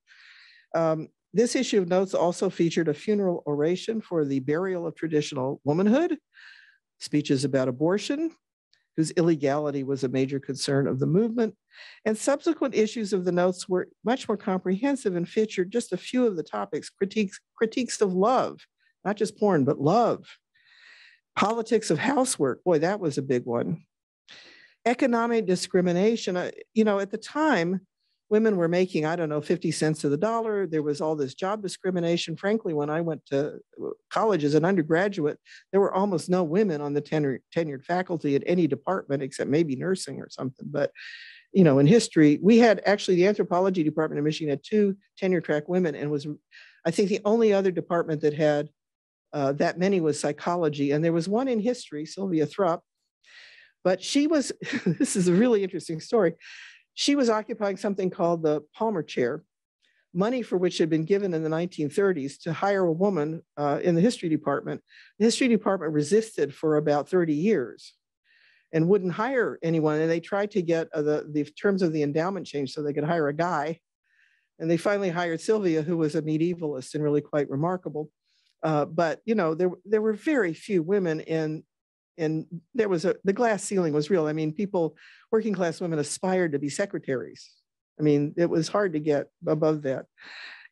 Um, this issue of notes also featured a funeral oration for the burial of traditional womanhood, speeches about abortion, whose illegality was a major concern of the movement. And subsequent issues of the notes were much more comprehensive and featured just a few of the topics critiques, critiques of love, not just porn, but love. Politics of housework, boy, that was a big one. Economic discrimination, uh, you know, at the time, women were making, I don't know, 50 cents to the dollar. There was all this job discrimination. Frankly, when I went to uh, college as an undergraduate, there were almost no women on the tenure, tenured faculty at any department except maybe nursing or something. But, you know, in history, we had actually the anthropology department of Michigan had two tenure track women and was, I think, the only other department that had uh, that many was psychology. And there was one in history, Sylvia Thrupp, but she was, this is a really interesting story. She was occupying something called the Palmer Chair, money for which had been given in the 1930s to hire a woman uh, in the history department. The history department resisted for about 30 years and wouldn't hire anyone. And they tried to get uh, the, the terms of the endowment changed so they could hire a guy. And they finally hired Sylvia, who was a medievalist and really quite remarkable. Uh, but you know, there there were very few women in and there was a the glass ceiling was real. I mean, people, working class women aspired to be secretaries. I mean, it was hard to get above that.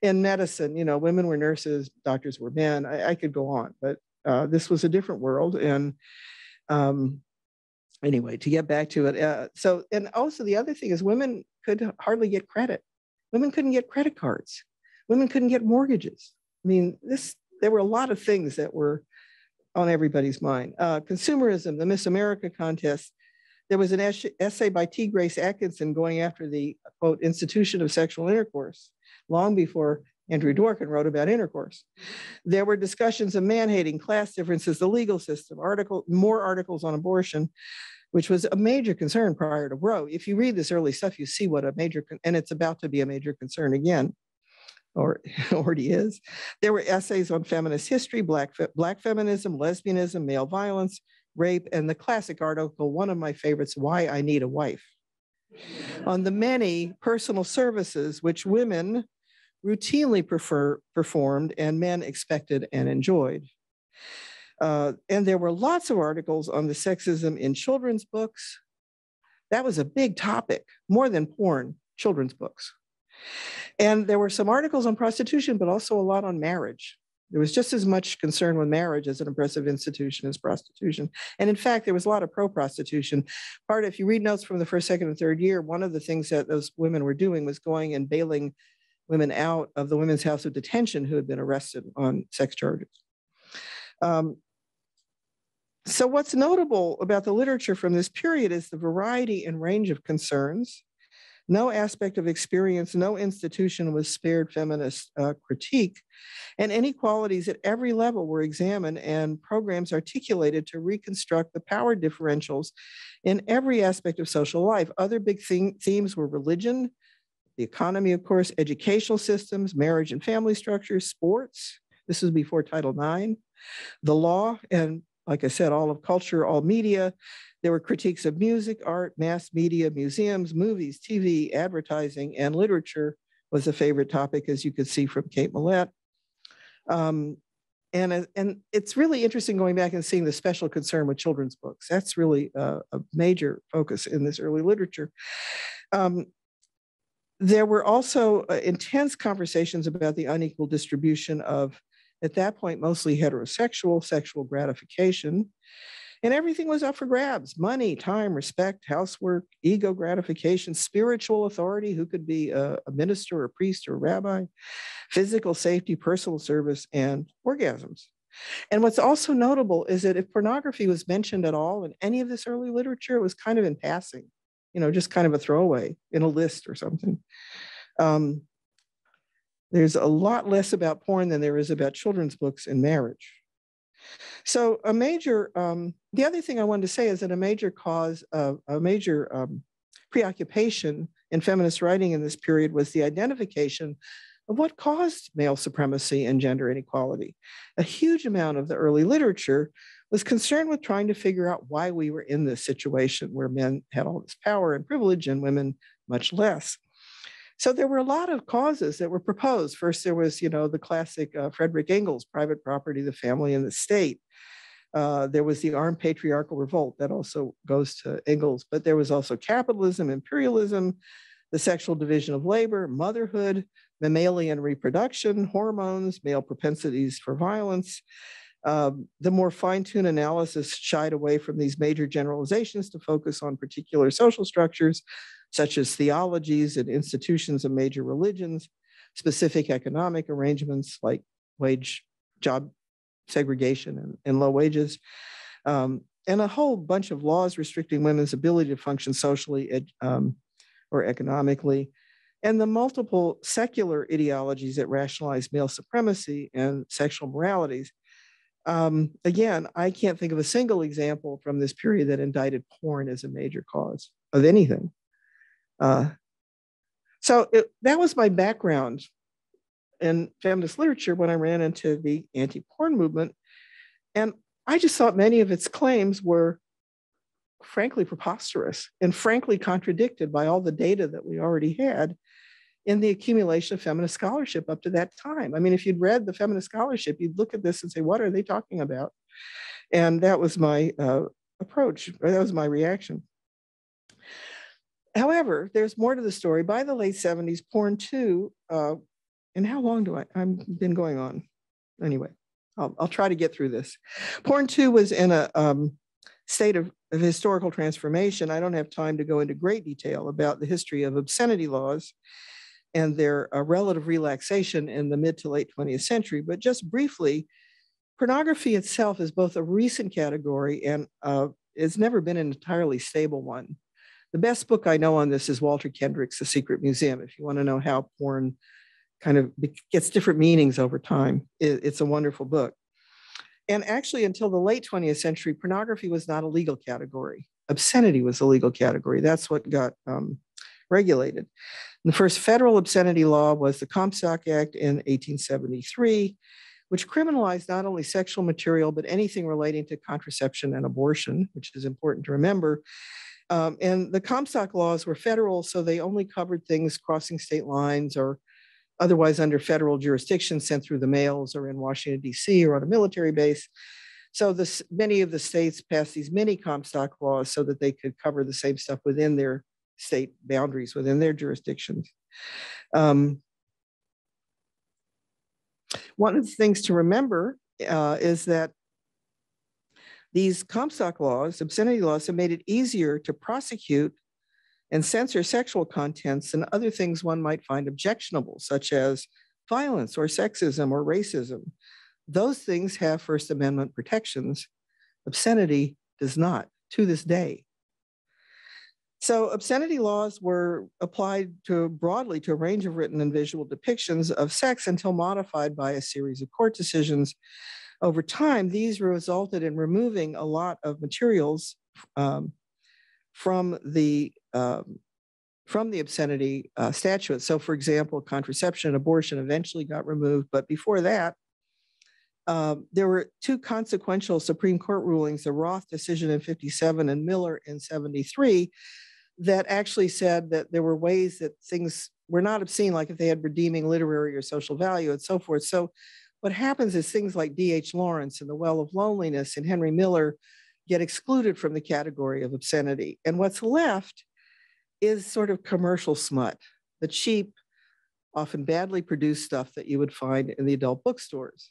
In medicine, you know, women were nurses, doctors were men. I, I could go on, but uh, this was a different world. And um, anyway, to get back to it, uh, so and also the other thing is women could hardly get credit. Women couldn't get credit cards. Women couldn't get mortgages. I mean, this there were a lot of things that were on everybody's mind. Uh, consumerism, the Miss America contest. There was an essay by Ti-Grace Atkinson going after the quote institution of sexual intercourse long before Andrea Dworkin wrote about intercourse. There were discussions of man hating, class differences, the legal system, article, more articles on abortion, which was a major concern prior to Roe. If you read this early stuff, you see what a major, and it's about to be a major concern again or already is. There were essays on feminist history, black, black feminism, lesbianism, male violence, rape, and the classic article, one of my favorites, Why I Need a Wife. On the many personal services which women routinely prefer, performed and men expected and enjoyed. Uh, and there were lots of articles on the sexism in children's books. That was a big topic, more than porn, children's books. And there were some articles on prostitution, but also a lot on marriage. There was just as much concern with marriage as an oppressive institution as prostitution. And in fact, there was a lot of pro-prostitution. Part, if you read notes from the first, second, and third year, one of the things that those women were doing was going and bailing women out of the women's house of detention who had been arrested on sex charges. Um, so what's notable about the literature from this period is the variety and range of concerns. No aspect of experience, no institution was spared feminist uh, critique, and inequalities at every level were examined and programs articulated to reconstruct the power differentials in every aspect of social life. Other big theme, themes were religion, the economy, of course, educational systems, marriage and family structures, sports. This was before Title IX, the law, and like I said, all of culture, all media. There were critiques of music, art, mass media, museums, movies, TV, advertising, and literature was a favorite topic, as you could see from Kate Millett. Um, and, and it's really interesting going back and seeing the special concern with children's books. That's really a, a major focus in this early literature. Um, there were also uh, intense conversations about the unequal distribution of at that point mostly heterosexual sexual gratification. And everything was up for grabs money, time, respect, housework, ego gratification, spiritual authority, who could be a, a minister, a priest, or a rabbi, physical safety, personal service, and orgasms. And what's also notable is that if pornography was mentioned at all in any of this early literature, it was kind of in passing, you know, just kind of a throwaway in a list or something. Um, there's a lot less about porn than there is about children's books and marriage. So a major, um, the other thing I wanted to say is that a major cause of a major um, preoccupation in feminist writing in this period was the identification of what caused male supremacy and gender inequality. A huge amount of the early literature was concerned with trying to figure out why we were in this situation where men had all this power and privilege and women much less. So there were a lot of causes that were proposed. First, there was, you know, the classic uh, Frederick Engels, private property, the family, and the state. Uh, there was the armed patriarchal revolt that also goes to Engels, but there was also capitalism, imperialism, the sexual division of labor, motherhood, mammalian reproduction, hormones, male propensities for violence. Um, the more fine-tuned analysis shied away from these major generalizations to focus on particular social structures such as theologies and institutions of major religions, specific economic arrangements like wage job segregation and, and low wages, um, and a whole bunch of laws restricting women's ability to function socially ed, um, or economically, and the multiple secular ideologies that rationalize male supremacy and sexual moralities. Um, again, I can't think of a single example from this period that indicted porn as a major cause of anything. Uh, so it, that was my background in feminist literature when I ran into the anti porn movement. And I just thought many of its claims were frankly preposterous and frankly contradicted by all the data that we already had in the accumulation of feminist scholarship up to that time. I mean, if you'd read the feminist scholarship, you'd look at this and say, what are they talking about? And that was my uh, approach, that was my reaction. However, there's more to the story. By the late 70s, porn two, uh, and how long do I, I've been going on? Anyway, I'll, I'll try to get through this. Porn two was in a um, state of, of historical transformation. I don't have time to go into great detail about the history of obscenity laws and their uh, relative relaxation in the mid to late 20th century, but just briefly, pornography itself is both a recent category and uh, it's never been an entirely stable one. The best book I know on this is Walter Kendrick's The Secret Museum. If you want to know how porn kind of gets different meanings over time, it's a wonderful book. And actually, until the late 20th century, pornography was not a legal category. Obscenity was a legal category. That's what got um, regulated. And the first federal obscenity law was the Comstock Act in 1873, which criminalized not only sexual material, but anything relating to contraception and abortion, which is important to remember. Um, and the Comstock laws were federal, so they only covered things crossing state lines or otherwise under federal jurisdiction sent through the mails or in Washington, D.C. or on a military base. So this, many of the states passed these mini Comstock laws so that they could cover the same stuff within their state boundaries, within their jurisdictions. Um, One of the things to remember uh, is that these Comstock laws, obscenity laws, have made it easier to prosecute and censor sexual contents and other things one might find objectionable, such as violence or sexism or racism. Those things have First Amendment protections. Obscenity does not to this day. So obscenity laws were applied to broadly to a range of written and visual depictions of sex until modified by a series of court decisions. Over time, these resulted in removing a lot of materials um, from the um, from the obscenity uh, statute. So, for example, contraception and abortion eventually got removed, but before that, um, there were two consequential Supreme Court rulings: the Roth decision in '57 and Miller in '73, that actually said that there were ways that things were not obscene, like if they had redeeming literary or social value and so forth. So, what happens is things like D.H. Lawrence and The Well of Loneliness and Henry Miller get excluded from the category of obscenity. And what's left is sort of commercial smut, the cheap, often badly produced stuff that you would find in the adult bookstores.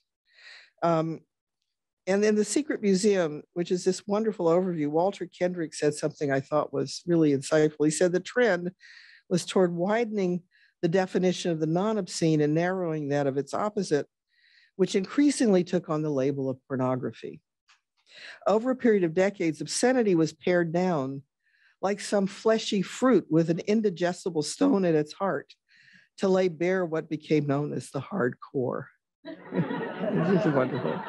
Um, and then the Secret Museum, which is this wonderful overview, Walter Kendrick said something I thought was really insightful. He said the trend was toward widening the definition of the non obscene and narrowing that of its opposite, which increasingly took on the label of pornography. Over a period of decades, obscenity was pared down like some fleshy fruit with an indigestible stone at its heart to lay bare what became known as the hard core. this is wonderful.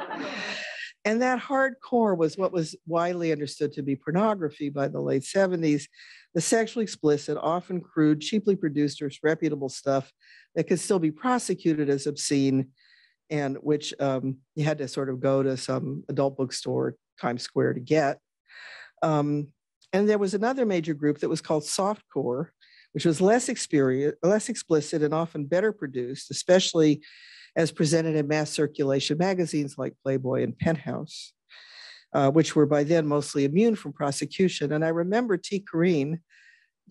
And that hardcore was what was widely understood to be pornography by the late 70s, the sexually explicit, often crude, cheaply produced, or reputable stuff that could still be prosecuted as obscene and which um, you had to sort of go to some adult bookstore, Times Square, to get. Um, and there was another major group that was called softcore, which was less less explicit, and often better produced, especially as presented in mass circulation magazines like Playboy and Penthouse, uh, which were by then mostly immune from prosecution. And I remember Tee Corinne,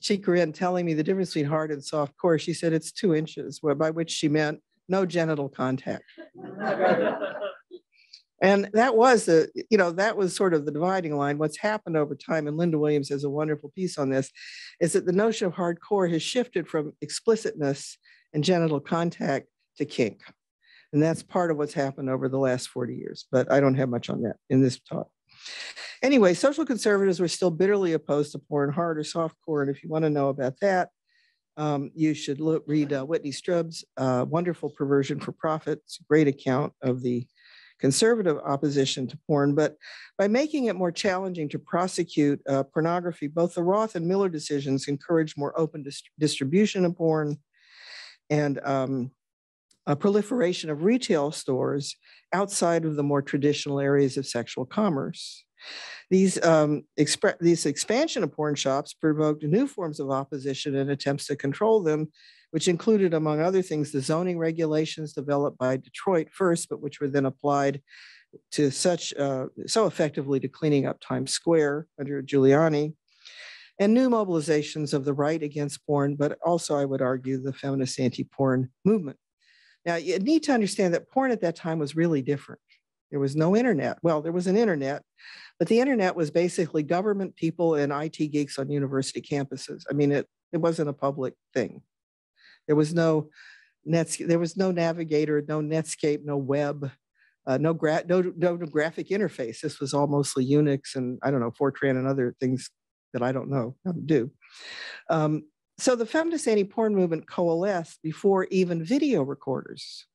Tee Corinne telling me the difference between hard and soft core. She said it's two inches, by which she meant no genital contact. and that was the, you know, that was sort of the dividing line. What's happened over time, and Linda Williams has a wonderful piece on this, is that the notion of hardcore has shifted from explicitness and genital contact to kink. And that's part of what's happened over the last 40 years, but I don't have much on that in this talk. Anyway, social conservatives were still bitterly opposed to porn, hard or soft core. And if you want to know about that, um, you should look, read uh, Whitney Strub's uh, wonderful Perversion for Profit. It's a great account of the conservative opposition to porn. But by making it more challenging to prosecute uh, pornography, both the Roth and Miller decisions encourage more open dis distribution of porn and um, a proliferation of retail stores outside of the more traditional areas of sexual commerce. These, um, these expansion of porn shops provoked new forms of opposition and attempts to control them, which included, among other things, the zoning regulations developed by Detroit first, but which were then applied to such uh, so effectively to cleaning up Times Square under Giuliani, and new mobilizations of the right against porn, but also I would argue the feminist anti-porn movement. Now you need to understand that porn at that time was really different. There was no internet. Well, there was an internet, but the internet was basically government people and IT geeks on university campuses. I mean, it, it wasn't a public thing. There was no net, there was no navigator, no Netscape, no web, uh, no, gra- no, no graphic interface. This was all mostly Unix and I don't know, Fortran and other things that I don't know how to do. Um, so the feminist anti-porn movement coalesced before even video recorders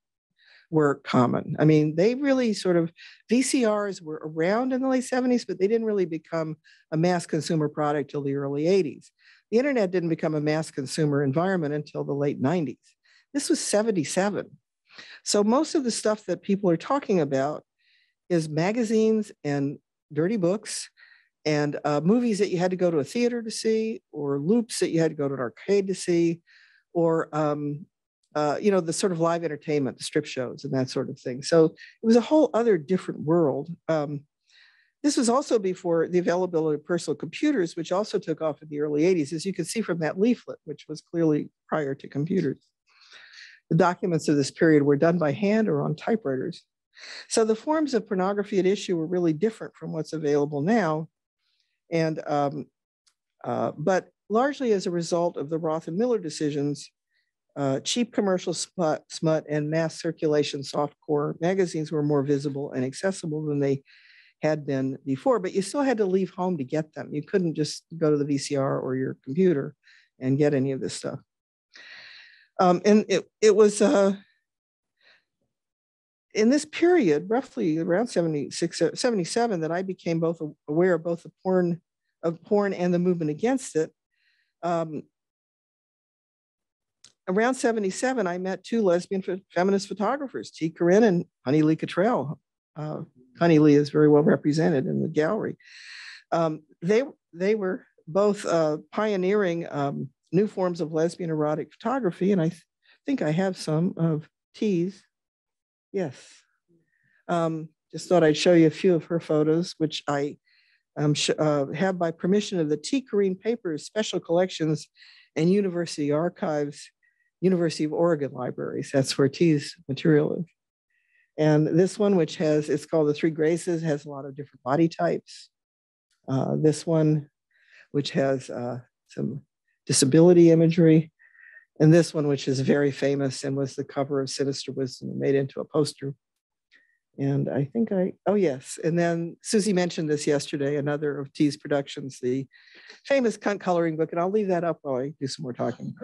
were common. I mean, they really sort of, VCRs were around in the late 70s, but they didn't really become a mass consumer product till the early 80s. The internet didn't become a mass consumer environment until the late 90s. This was 77. So most of the stuff that people are talking about is magazines and dirty books and uh, movies that you had to go to a theater to see, or loops that you had to go to an arcade to see, or um, uh, you know, the sort of live entertainment, the strip shows, and that sort of thing. So it was a whole other different world. Um, this was also before the availability of personal computers, which also took off in the early 80s, as you can see from that leaflet, which was clearly prior to computers. The documents of this period were done by hand or on typewriters. So the forms of pornography at issue were really different from what's available now. And, um, uh, but largely as a result of the Roth and Miller decisions, uh, cheap commercial smut, smut and mass circulation softcore magazines were more visible and accessible than they had been before, but you still had to leave home to get them. You couldn't just go to the VCR or your computer and get any of this stuff. Um, and it, it was uh, in this period, roughly around 76, 77, that I became both aware of both the porn of porn and the movement against it. Um, around 77, I met two lesbian feminist photographers, Tee Corinne and Honey Lee Cottrell. Uh, Honey Lee is very well represented in the gallery. Um, they, they were both uh, pioneering um, new forms of lesbian erotic photography, and I th think I have some of T's. Yes. Um, just thought I'd show you a few of her photos, which I um, uh, have by permission of the Tee Corinne Papers Special Collections and University Archives University of Oregon libraries. That's where Tee's material is. And this one, which has, it's called the Three Graces, has a lot of different body types. Uh, this one, which has uh, some disability imagery. And this one, which is very famous and was the cover of Sinister Wisdom, made into a poster and I think I, oh yes. And then Susie mentioned this yesterday, another of Tee's productions, the famous cunt coloring book. And I'll leave that up while I do some more talking.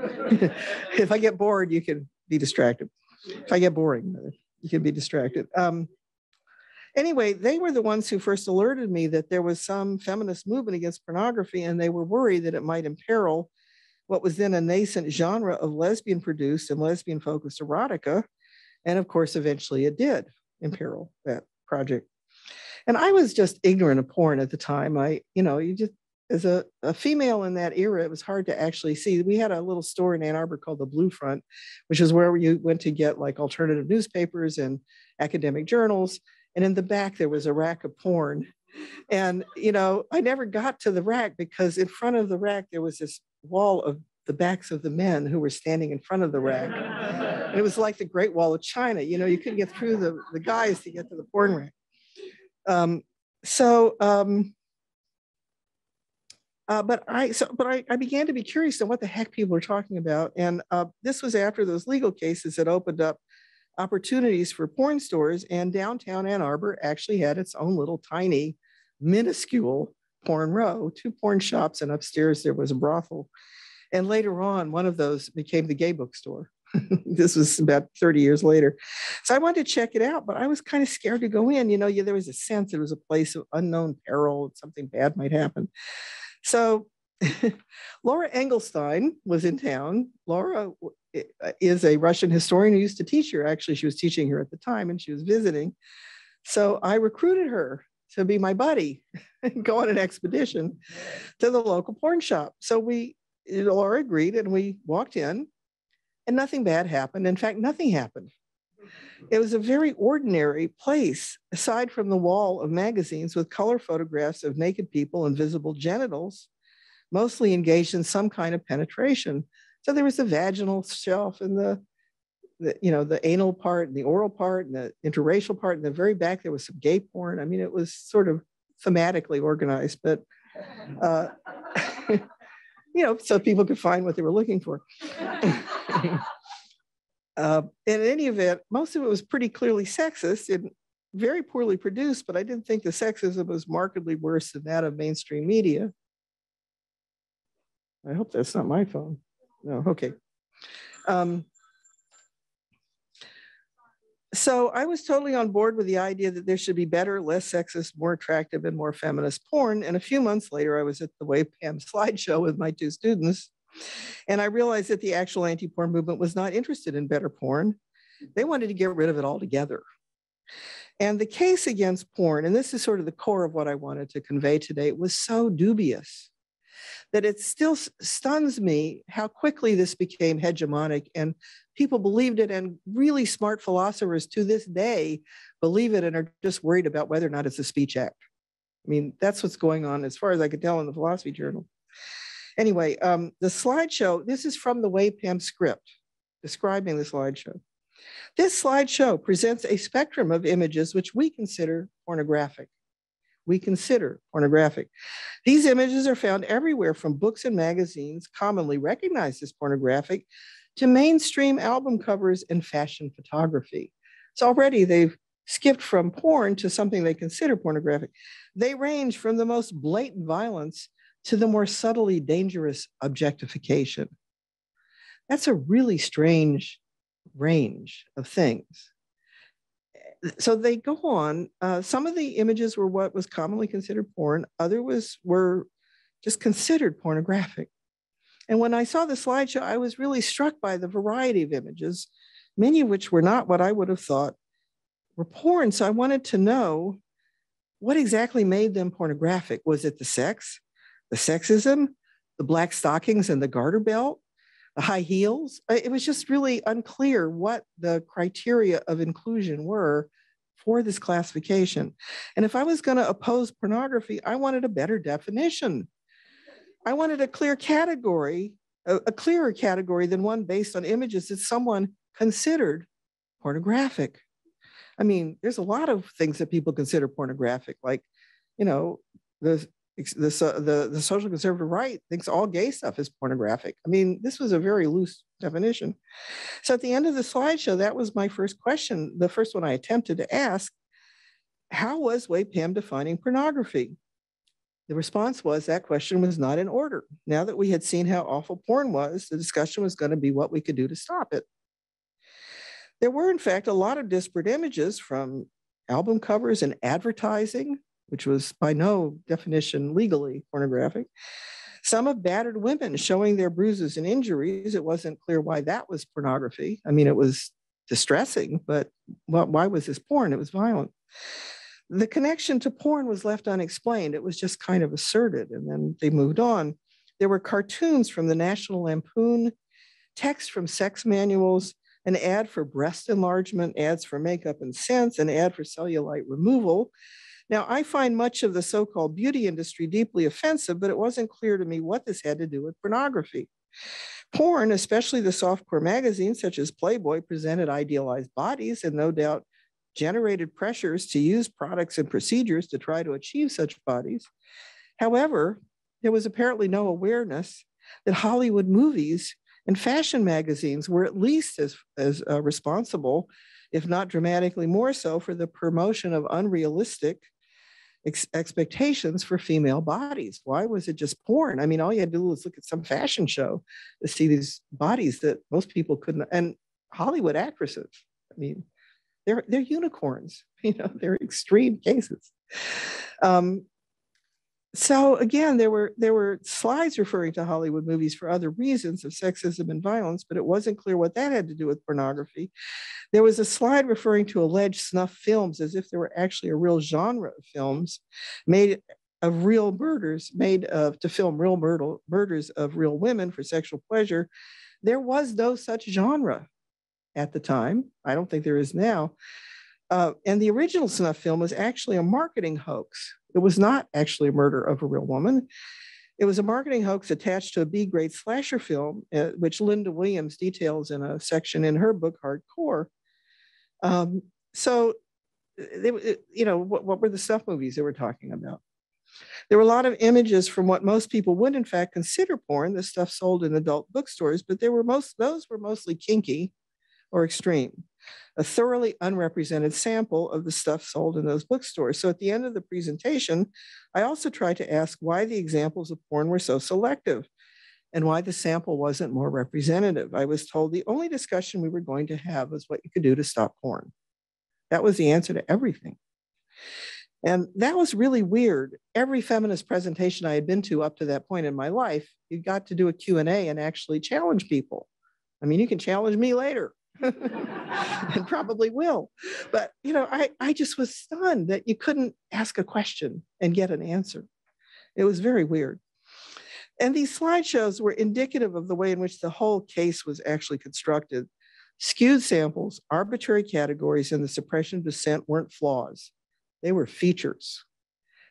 if I get bored, you can be distracted. If I get boring, you can be distracted. Um, anyway, they were the ones who first alerted me that there was some feminist movement against pornography, and they were worried that it might imperil what was then a nascent genre of lesbian produced and lesbian focused erotica. And of course, eventually it did imperil that project. And I was just ignorant of porn at the time. I, you know, you just as a, a female in that era, it was hard to actually see. We had a little store in Ann Arbor called the Blue Front, which is where you went to get like alternative newspapers and academic journals. And in the back, there was a rack of porn. And, you know, I never got to the rack because in front of the rack, there was this wall of the backs of the men who were standing in front of the rack. It was like the Great Wall of China. You know, you couldn't get through the, the guys to get to the porn rack. Um, so, um, uh, but I so but I, I began to be curious on what the heck people were talking about. And uh, this was after those legal cases that opened up opportunities for porn stores. And downtown Ann Arbor actually had its own little tiny, minuscule porn row, two porn shops, and upstairs there was a brothel. And later on, one of those became the gay bookstore. this was about 30 years later. So I wanted to check it out, but I was kind of scared to go in. You know, yeah, there was a sense it was a place of unknown peril, something bad might happen. So Laura Engelstein was in town. Laura uh, is a Russian historian who used to teach here. Actually, she was teaching here at the time and she was visiting. So I recruited her to be my buddy and go on an expedition to the local porn shop. So we Laura agreed and we walked in and nothing bad happened. In fact, nothing happened. It was a very ordinary place, aside from the wall of magazines with color photographs of naked people and visible genitals, mostly engaged in some kind of penetration. So there was a vaginal shelf and the, the, you know, the anal part and the oral part and the interracial part. In the very back, there was some gay porn. I mean, it was sort of thematically organized, but uh, you know, so people could find what they were looking for. uh, in any event, most of it was pretty clearly sexist and very poorly produced, but I didn't think the sexism was markedly worse than that of mainstream media. I hope that's not my phone. No, okay. Um, so I was totally on board with the idea that there should be better, less sexist, more attractive, and more feminist porn. And a few months later, I was at the WAVPAM slideshow with my two students. And I realized that the actual anti porn movement was not interested in better porn. They wanted to get rid of it altogether. And the case against porn, and this is sort of the core of what I wanted to convey today, was so dubious that it still stuns me how quickly this became hegemonic and people believed it. And really smart philosophers to this day believe it and are just worried about whether or not it's a speech act. I mean, that's what's going on as far as I could tell in the philosophy journal. Anyway, um, the slideshow, this is from the WAVPAM script. describing the slideshow. This slideshow presents a spectrum of images which we consider pornographic. We consider pornographic. These images are found everywhere from books and magazines, commonly recognized as pornographic, to mainstream album covers and fashion photography. So already they've skipped from porn to something they consider pornographic. They range from the most blatant violence to the more subtly dangerous objectification. That's a really strange range of things. So they go on. Uh, some of the images were what was commonly considered porn. Other was were just considered pornographic. And when I saw the slideshow, I was really struck by the variety of images, many of which were not what I would have thought were porn. So I wanted to know what exactly made them pornographic. Was it the sex, the sexism, the black stockings and the garter belt? the high heels. It was just really unclear what the criteria of inclusion were for this classification. And if I was going to oppose pornography, I wanted a better definition. I wanted a clear category, a, a clearer category than one based on images that someone considered pornographic. I mean, there's a lot of things that people consider pornographic, like, you know, the the, the, the social conservative right thinks all gay stuff is pornographic. I mean, this was a very loose definition. So at the end of the slideshow, that was my first question, the first one I attempted to ask. How was WAVPAM defining pornography? The response was that question was not in order. Now that we had seen how awful porn was, the discussion was going to be what we could do to stop it. There were, in fact, a lot of disparate images from album covers and advertising which was by no definition legally pornographic. Some of battered women showing their bruises and injuries. It wasn't clear why that was pornography. I mean, it was distressing, but why was this porn? It was violent. The connection to porn was left unexplained. It was just kind of asserted, and then they moved on. There were cartoons from the National Lampoon, text from sex manuals, an ad for breast enlargement, ads for makeup and scents, an ad for cellulite removal, now, I find much of the so called beauty industry deeply offensive, but it wasn't clear to me what this had to do with pornography. Porn, especially the softcore magazines such as Playboy, presented idealized bodies and no doubt generated pressures to use products and procedures to try to achieve such bodies. However, there was apparently no awareness that Hollywood movies and fashion magazines were at least as, as uh, responsible, if not dramatically more so, for the promotion of unrealistic ex- expectations for female bodies. Why was it just porn? I mean, all you had to do was look at some fashion show to see these bodies that most people couldn't. And Hollywood actresses, I mean, they're they're unicorns. You know, they're extreme cases. Um, so again, there were there were slides referring to Hollywood movies for other reasons of sexism and violence, but it wasn't clear what that had to do with pornography. There was a slide referring to alleged snuff films as if there were actually a real genre of films made of real murders, made of to film real murder, murders of real women for sexual pleasure. There was no such genre at the time. I don't think there is now. Uh, and the original snuff film was actually a marketing hoax it was not actually a murder of a real woman. It was a marketing hoax attached to a B grade slasher film, uh, which Linda Williams details in a section in her book, Hardcore. Um, so, they, you know, what, what were the snuff movies they were talking about? There were a lot of images from what most people would, in fact, consider porn, the stuff sold in adult bookstores, but there were most, those were mostly kinky or extreme a thoroughly unrepresented sample of the stuff sold in those bookstores. So at the end of the presentation, I also tried to ask why the examples of porn were so selective and why the sample wasn't more representative. I was told the only discussion we were going to have was what you could do to stop porn. That was the answer to everything. And that was really weird. Every feminist presentation I had been to up to that point in my life, you got to do a Q&A and actually challenge people. I mean, you can challenge me later. and probably will. But you know, I, I just was stunned that you couldn't ask a question and get an answer. It was very weird. And these slideshows were indicative of the way in which the whole case was actually constructed. Skewed samples, arbitrary categories, and the suppression of dissent weren't flaws. They were features.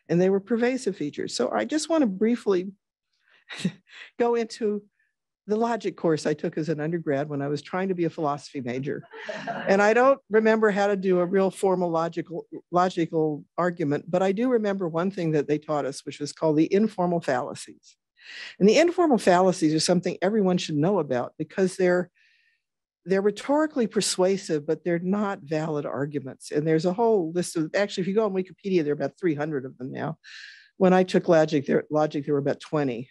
And they were pervasive features. So I just want to briefly go into the logic course I took as an undergrad when I was trying to be a philosophy major. And I don't remember how to do a real formal logical, logical argument, but I do remember one thing that they taught us, which was called the informal fallacies. And the informal fallacies are something everyone should know about because they're they're rhetorically persuasive, but they're not valid arguments. And there's a whole list of actually, if you go on Wikipedia, there are about 300 of them now. When I took logic, there logic there were about 20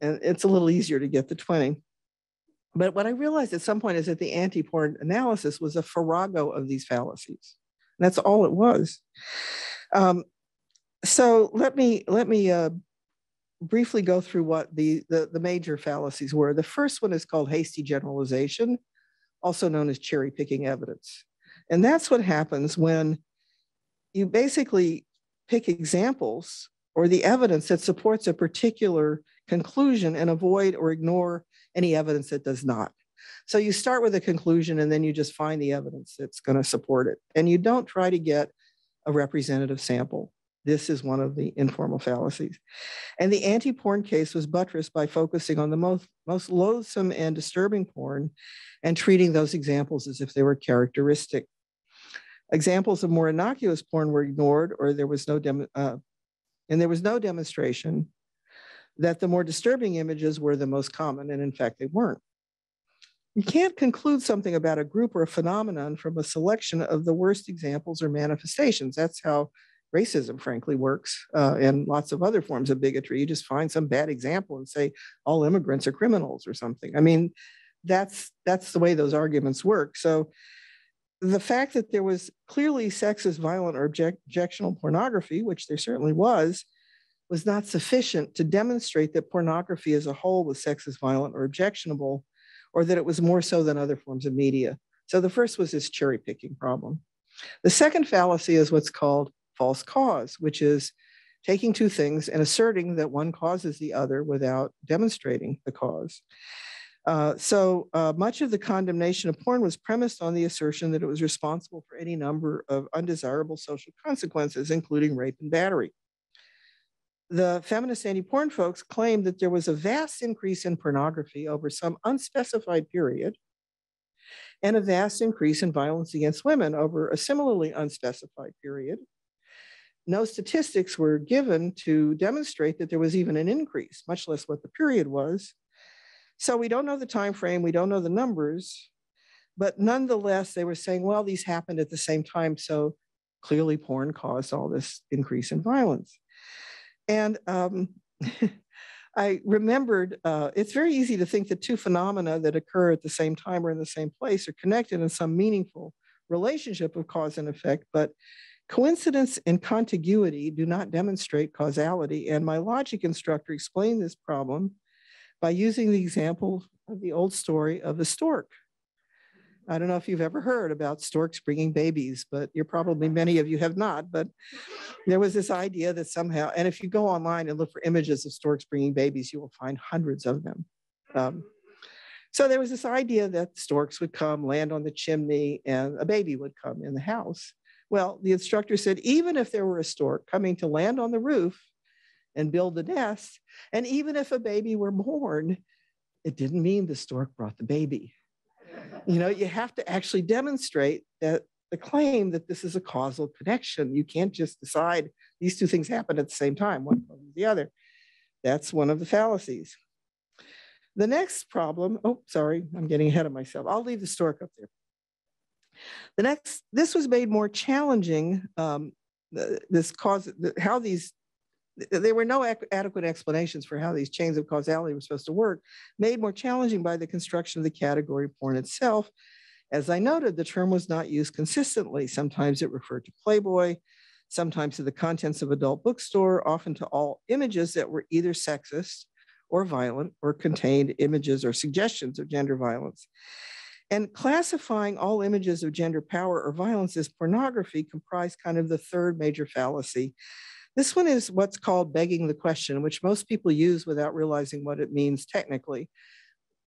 and it's a little easier to get the 20. But what I realized at some point is that the anti-porn analysis was a farrago of these fallacies. That's all it was. Um, so let me let me uh, briefly go through what the, the the major fallacies were. The first one is called hasty generalization, also known as cherry picking evidence, and that's what happens when you basically pick examples or the evidence that supports a particular conclusion and avoid or ignore any evidence that does not. So you start with a conclusion and then you just find the evidence that's going to support it. And you don't try to get a representative sample. This is one of the informal fallacies. And the anti porn case was buttressed by focusing on the most, most loathsome and disturbing porn and treating those examples as if they were characteristic. Examples of more innocuous porn were ignored, or there was no, dem- uh, and there was no demonstration that the more disturbing images were the most common, and in fact, they weren't. You can't conclude something about a group or a phenomenon from a selection of the worst examples or manifestations. That's how racism, frankly, works, uh, and lots of other forms of bigotry. You just find some bad example and say all immigrants are criminals or something. I mean, that's that's the way those arguments work. So the fact that there was clearly sexist, violent, or object, objectionable pornography, which there certainly was, was not sufficient to demonstrate that pornography as a whole was sexist, violent, or objectionable, or that it was more so than other forms of media. So the first was this cherry picking problem. The second fallacy is what's called false cause, which is taking two things and asserting that one causes the other without demonstrating the cause. Uh, so uh, much of the condemnation of porn was premised on the assertion that it was responsible for any number of undesirable social consequences, including rape and battery the feminist anti-porn folks claimed that there was a vast increase in pornography over some unspecified period and a vast increase in violence against women over a similarly unspecified period. No statistics were given to demonstrate that there was even an increase, much less what the period was. So we don't know the time frame, we don't know the numbers, but nonetheless, they were saying, well, these happened at the same time, so clearly porn caused all this increase in violence. And um, I remembered uh, it's very easy to think that two phenomena that occur at the same time or in the same place are connected in some meaningful relationship of cause and effect, but coincidence and contiguity do not demonstrate causality. And my logic instructor explained this problem by using the example of the old story of the stork. I don't know if you've ever heard about storks bringing babies, but you're probably many of you have not. But there was this idea that somehow, and if you go online and look for images of storks bringing babies, you will find hundreds of them. Um, so there was this idea that storks would come, land on the chimney, and a baby would come in the house. Well, the instructor said, even if there were a stork coming to land on the roof and build a nest, and even if a baby were born, it didn't mean the stork brought the baby you know, you have to actually demonstrate that the claim that this is a causal connection. You can't just decide these two things happen at the same time, one causes the other. That's one of the fallacies. The next problem, oh, sorry, I'm getting ahead of myself. I'll leave the stork up there. The next, this was made more challenging, um, this cause, how these there were no adequate explanations for how these chains of causality were supposed to work, made more challenging by the construction of the category porn itself. As I noted, the term was not used consistently. Sometimes it referred to Playboy, sometimes to the contents of adult bookstore, often to all images that were either sexist or violent or contained images or suggestions of gender violence. And classifying all images of gender power or violence as pornography comprised kind of the third major fallacy this one is what's called begging the question, which most people use without realizing what it means technically.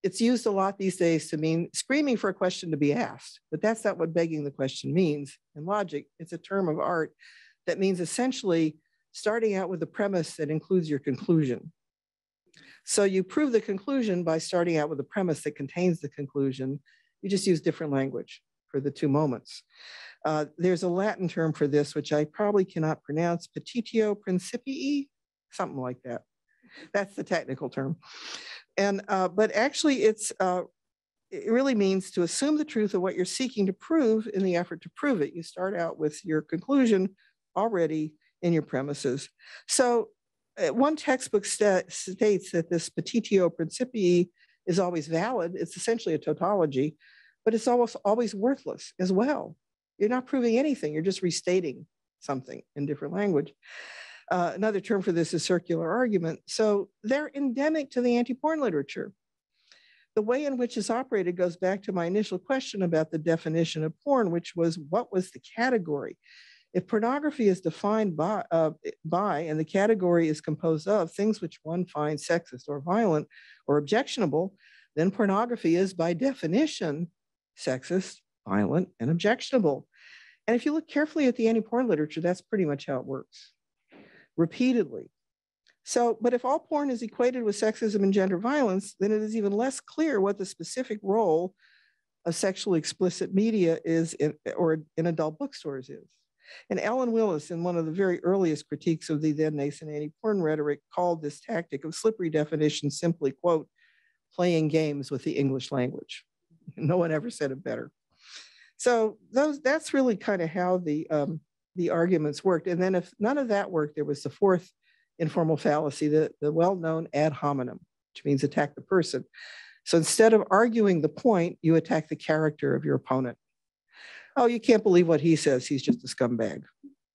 It's used a lot these days to mean screaming for a question to be asked, but that's not what begging the question means in logic. It's a term of art that means essentially starting out with a premise that includes your conclusion. So you prove the conclusion by starting out with a premise that contains the conclusion. You just use different language for the two moments. Uh, there's a Latin term for this, which I probably cannot pronounce, petitio principii, something like that. That's the technical term. And, uh, but actually it's, uh, it really means to assume the truth of what you're seeking to prove in the effort to prove it. You start out with your conclusion already in your premises. So uh, one textbook st states that this petitio principii is always valid. It's essentially a tautology, but it's almost always worthless as well. You're not proving anything. You're just restating something in different language. Uh, another term for this is circular argument. So they're endemic to the anti-porn literature. The way in which it's operated goes back to my initial question about the definition of porn, which was what was the category? If pornography is defined by, uh, by and the category is composed of things which one finds sexist or violent or objectionable, then pornography is by definition sexist, violent, and objectionable. And if you look carefully at the anti-porn literature, that's pretty much how it works, repeatedly. So, but if all porn is equated with sexism and gender violence, then it is even less clear what the specific role of sexually explicit media is in, or in adult bookstores is. And Ellen Willis, in one of the very earliest critiques of the then nascent anti-porn rhetoric, called this tactic of slippery definition simply, quote, playing games with the English language. No one ever said it better. So those that's really kind of how the um, the arguments worked. And then if none of that worked, there was the fourth informal fallacy, the, the well-known ad hominem, which means attack the person. So instead of arguing the point, you attack the character of your opponent oh, you can't believe what he says. He's just a scumbag.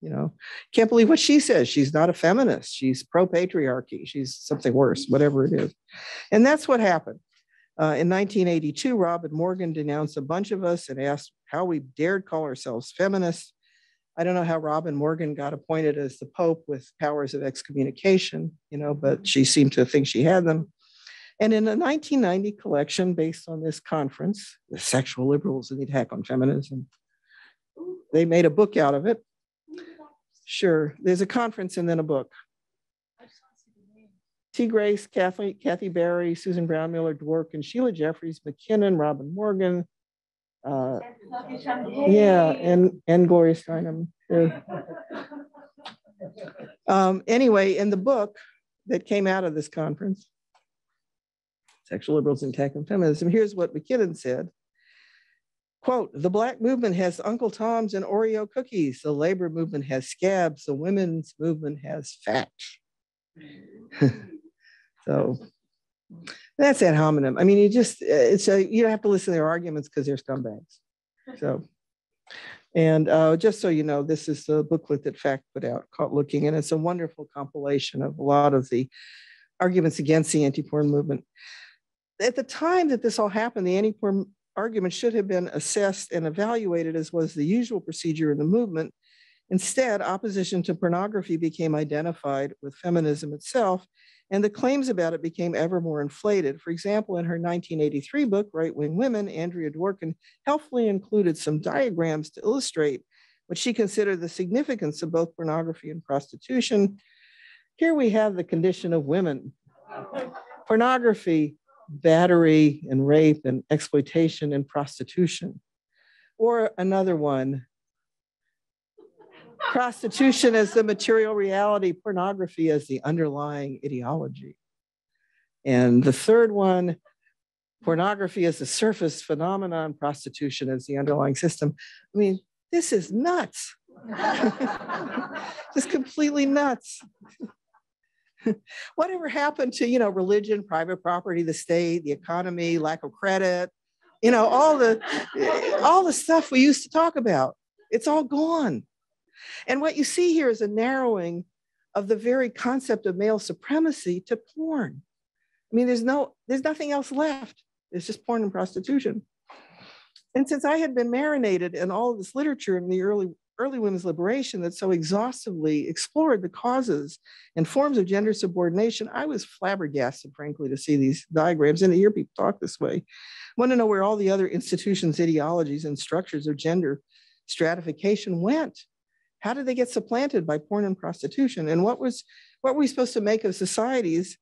You know, can't believe what she says. She's not a feminist. She's pro patriarchy. She's something worse, whatever it is. And that's what happened. Uh, in 1982, Robin Morgan denounced a bunch of us and asked how we dared call ourselves feminists. I don't know how Robin Morgan got appointed as the Pope with powers of excommunication, you know, but she seemed to think she had them. And in a 1990 collection based on this conference, The Sexual Liberals and the Attack on Feminism, they made a book out of it. Sure, there's a conference and then a book. Ti-Grace, Kathy, Kathy Barry, Susan Brownmiller, Dworkin, Sheila Jeffreys, MacKinnon, Robin Morgan. Uh, yeah, and, and Gloria Steinem. Um, anyway, in the book that came out of this conference, Sexual Liberals and Attack on Feminism, here's what MacKinnon said. Quote, the black movement has Uncle Tom's and Oreo cookies. The labor movement has scabs. The women's movement has FACT. so that's ad hominem. I mean, you just, it's a, you have to listen to their arguments because they're scumbags. So, and uh, just so you know, this is the booklet that FACT put out called Looking, and it's a wonderful compilation of a lot of the arguments against the anti-porn movement. At the time that this all happened, the anti-porn argument should have been assessed and evaluated as was the usual procedure in the movement. Instead, opposition to pornography became identified with feminism itself, and the claims about it became ever more inflated. For example, in her 1983 book, Right Wing Women, Andrea Dworkin helpfully included some diagrams to illustrate what she considered the significance of both pornography and prostitution. Here we have the condition of women. Pornography battery and rape and exploitation and prostitution. Or another one, prostitution as the material reality, pornography as the underlying ideology. And the third one, pornography as the surface phenomenon, prostitution as the underlying system. I mean, this is nuts. Just completely nuts. whatever happened to, you know, religion, private property, the state, the economy, lack of credit, you know, all the all the stuff we used to talk about. It's all gone. And what you see here is a narrowing of the very concept of male supremacy to porn. I mean, there's no, there's nothing else left. It's just porn and prostitution. And since I had been marinated in all of this literature in the early early women's liberation that so exhaustively explored the causes and forms of gender subordination, I was flabbergasted, frankly, to see these diagrams and to hear people talk this way. I want to know where all the other institutions, ideologies, and structures of gender stratification went. How did they get supplanted by porn and prostitution? And what was what were we supposed to make of societies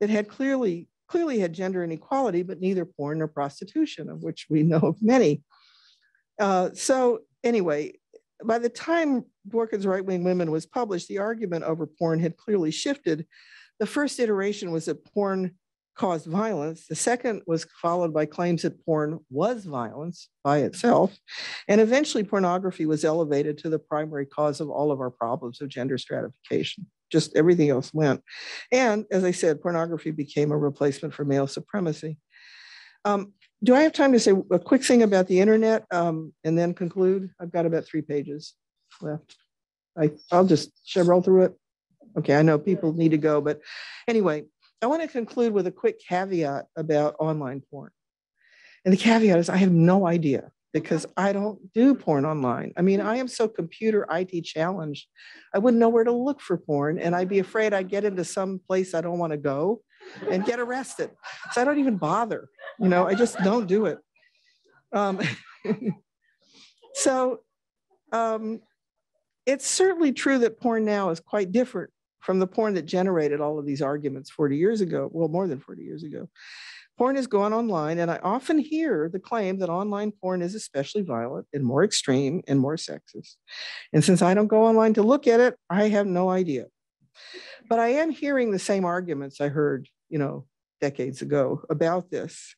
that had clearly clearly had gender inequality, but neither porn nor prostitution, of which we know of many. Uh, so anyway, by the time Dworkin's Right Wing Women was published, the argument over porn had clearly shifted. The first iteration was that porn caused violence. The second was followed by claims that porn was violence by itself. And eventually, pornography was elevated to the primary cause of all of our problems of gender stratification. Just everything else went. And as I said, pornography became a replacement for male supremacy. Um, do I have time to say a quick thing about the internet um, and then conclude? I've got about three pages left. I, I'll just, should roll through it? Okay, I know people need to go, but anyway, I want to conclude with a quick caveat about online porn. And the caveat is I have no idea because I don't do porn online. I mean, I am so computer IT challenged. I wouldn't know where to look for porn and I'd be afraid I'd get into some place I don't want to go and get arrested. So I don't even bother. You know, I just don't do it. Um, so um, it's certainly true that porn now is quite different from the porn that generated all of these arguments 40 years ago, well, more than 40 years ago. Porn has gone online, and I often hear the claim that online porn is especially violent and more extreme and more sexist. And since I don't go online to look at it, I have no idea. But I am hearing the same arguments I heard, you know, decades ago about this.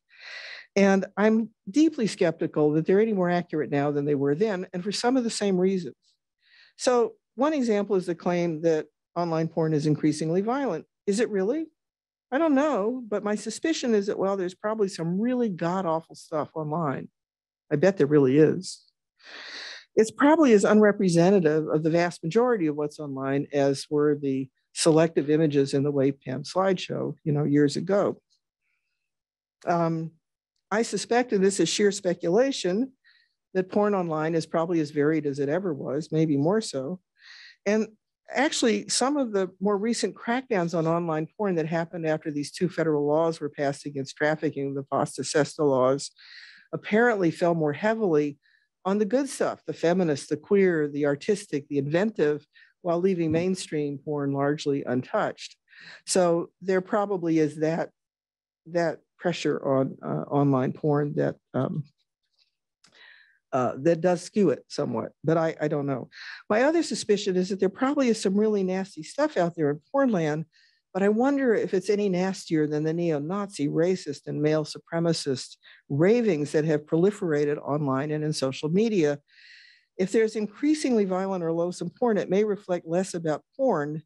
And I'm deeply skeptical that they're any more accurate now than they were then, and for some of the same reasons. So, one example is the claim that online porn is increasingly violent. Is it really? I don't know, but my suspicion is that, well, there's probably some really god awful stuff online. I bet there really is. It's probably as unrepresentative of the vast majority of what's online as were the selective images in the WAVPAM slideshow, you know, years ago. Um, I suspect, and this is sheer speculation, that porn online is probably as varied as it ever was, maybe more so. And actually, some of the more recent crackdowns on online porn that happened after these two federal laws were passed against trafficking, the FOSTA SESTA laws, apparently fell more heavily on the good stuff, the feminist, the queer, the artistic, the inventive, while leaving mainstream porn largely untouched. So there probably is that, that pressure on uh, online porn that um, uh, that does skew it somewhat, but I, I don't know. My other suspicion is that there probably is some really nasty stuff out there in porn land, but I wonder if it's any nastier than the neo-Nazi, racist, and male supremacist ravings that have proliferated online and in social media. If there's increasingly violent or loathsome porn, it may reflect less about porn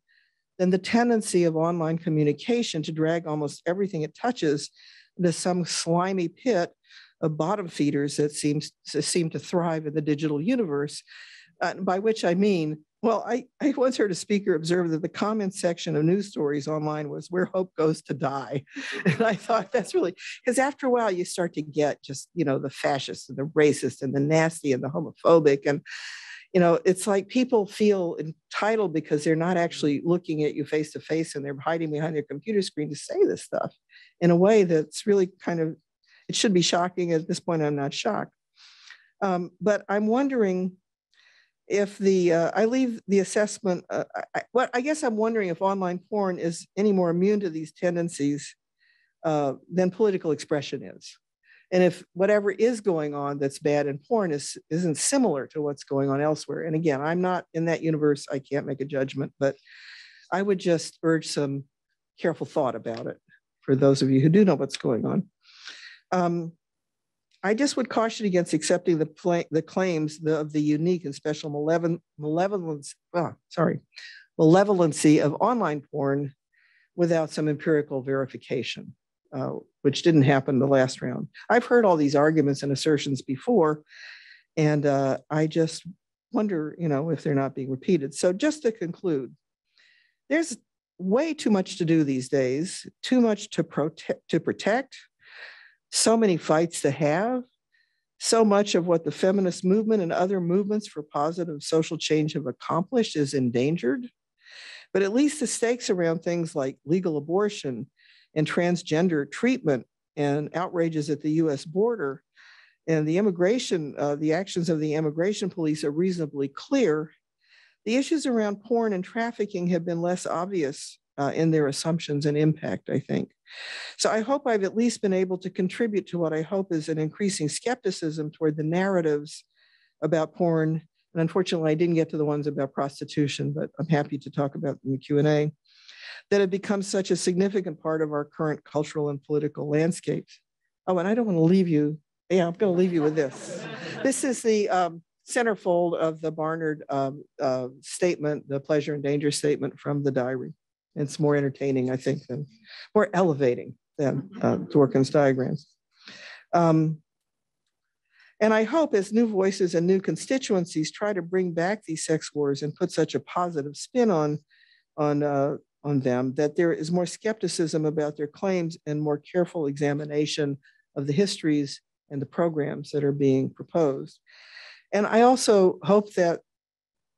than the tendency of online communication to drag almost everything it touches into some slimy pit of bottom feeders that seems seem to thrive in the digital universe. Uh, by which I mean, well, I, I once heard a speaker observe that the comment section of news stories online was where hope goes to die. And I thought that's really because after a while you start to get just, you know, the fascist and the racist and the nasty and the homophobic. And, you know, it's like people feel entitled because they're not actually looking at you face to face and they're hiding behind their computer screen to say this stuff in a way that's really kind of it should be shocking. At this point, I'm not shocked. Um, but I'm wondering if the, uh, I leave the assessment, uh, I, what I guess I'm wondering if online porn is any more immune to these tendencies uh, than political expression is. And if whatever is going on that's bad in porn is, isn't similar to what's going on elsewhere. And again, I'm not in that universe. I can't make a judgment, but I would just urge some careful thought about it for those of you who do know what's going on. Um, I just would caution against accepting the, the claims of the unique and special malevolence, oh, sorry, malevolency of online porn without some empirical verification, uh, which didn't happen the last round. I've heard all these arguments and assertions before, and uh, I just wonder, you know, if they're not being repeated. So just to conclude, there's way too much to do these days, too much to protect, to protect, so many fights to have. So much of what the feminist movement and other movements for positive social change have accomplished is endangered. But at least the stakes around things like legal abortion and transgender treatment and outrages at the US border and the immigration, uh, the actions of the immigration police are reasonably clear. The issues around porn and trafficking have been less obvious uh, in their assumptions and impact, I think. So I hope I've at least been able to contribute to what I hope is an increasing skepticism toward the narratives about porn. And unfortunately, I didn't get to the ones about prostitution, but I'm happy to talk about in the Q&A, that have become such a significant part of our current cultural and political landscapes. Oh, and I don't want to leave you. Yeah, I'm going to leave you with this. This is the um, centerfold of the Barnard um, uh, statement, the pleasure and danger statement from the diary. It's more entertaining, I think, than more elevating than uh, Dworkin's diagrams. Um, and I hope as new voices and new constituencies try to bring back these sex wars and put such a positive spin on, on, uh, on them, that there is more skepticism about their claims and more careful examination of the histories and the programs that are being proposed. And I also hope that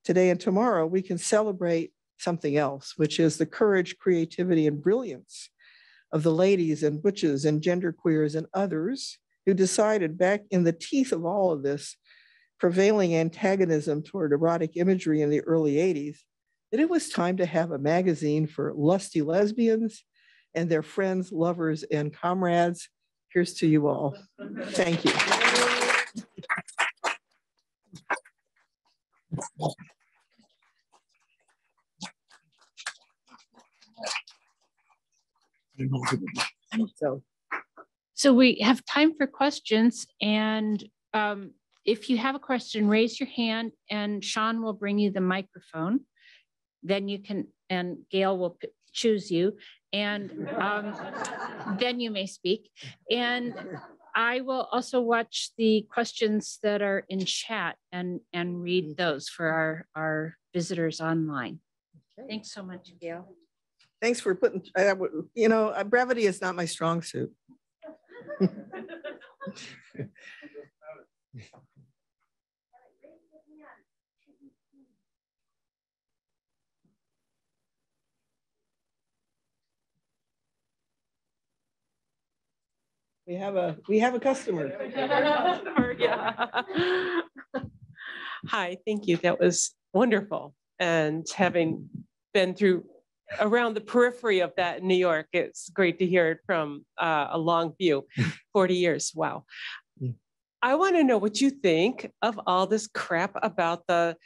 today and tomorrow we can celebrate something else, which is the courage, creativity, and brilliance of the ladies and butches and genderqueers and others who decided back in the teeth of all of this prevailing antagonism toward erotic imagery in the early 80s that it was time to have a magazine for lusty lesbians and their friends, lovers, and comrades. Here's to you all. Thank you. So,
So we have time for questions and um, if you have a question, raise your hand and Sean will bring you the microphone. Then you can, and Gayle will choose you and um, then you may speak. And I will also watch the questions that are in chat and, and read those for our, our visitors online. Thanks so much, Gayle.
Thanks for putting, I you know, uh, brevity is not my strong suit. We have a, we have a customer.
Yeah. Hi, thank you. That was wonderful. And having been through around the periphery of that in New York, it's great to hear it from uh, a long view, 40 years. Wow.
Mm.
I want to know what you think of all this crap about the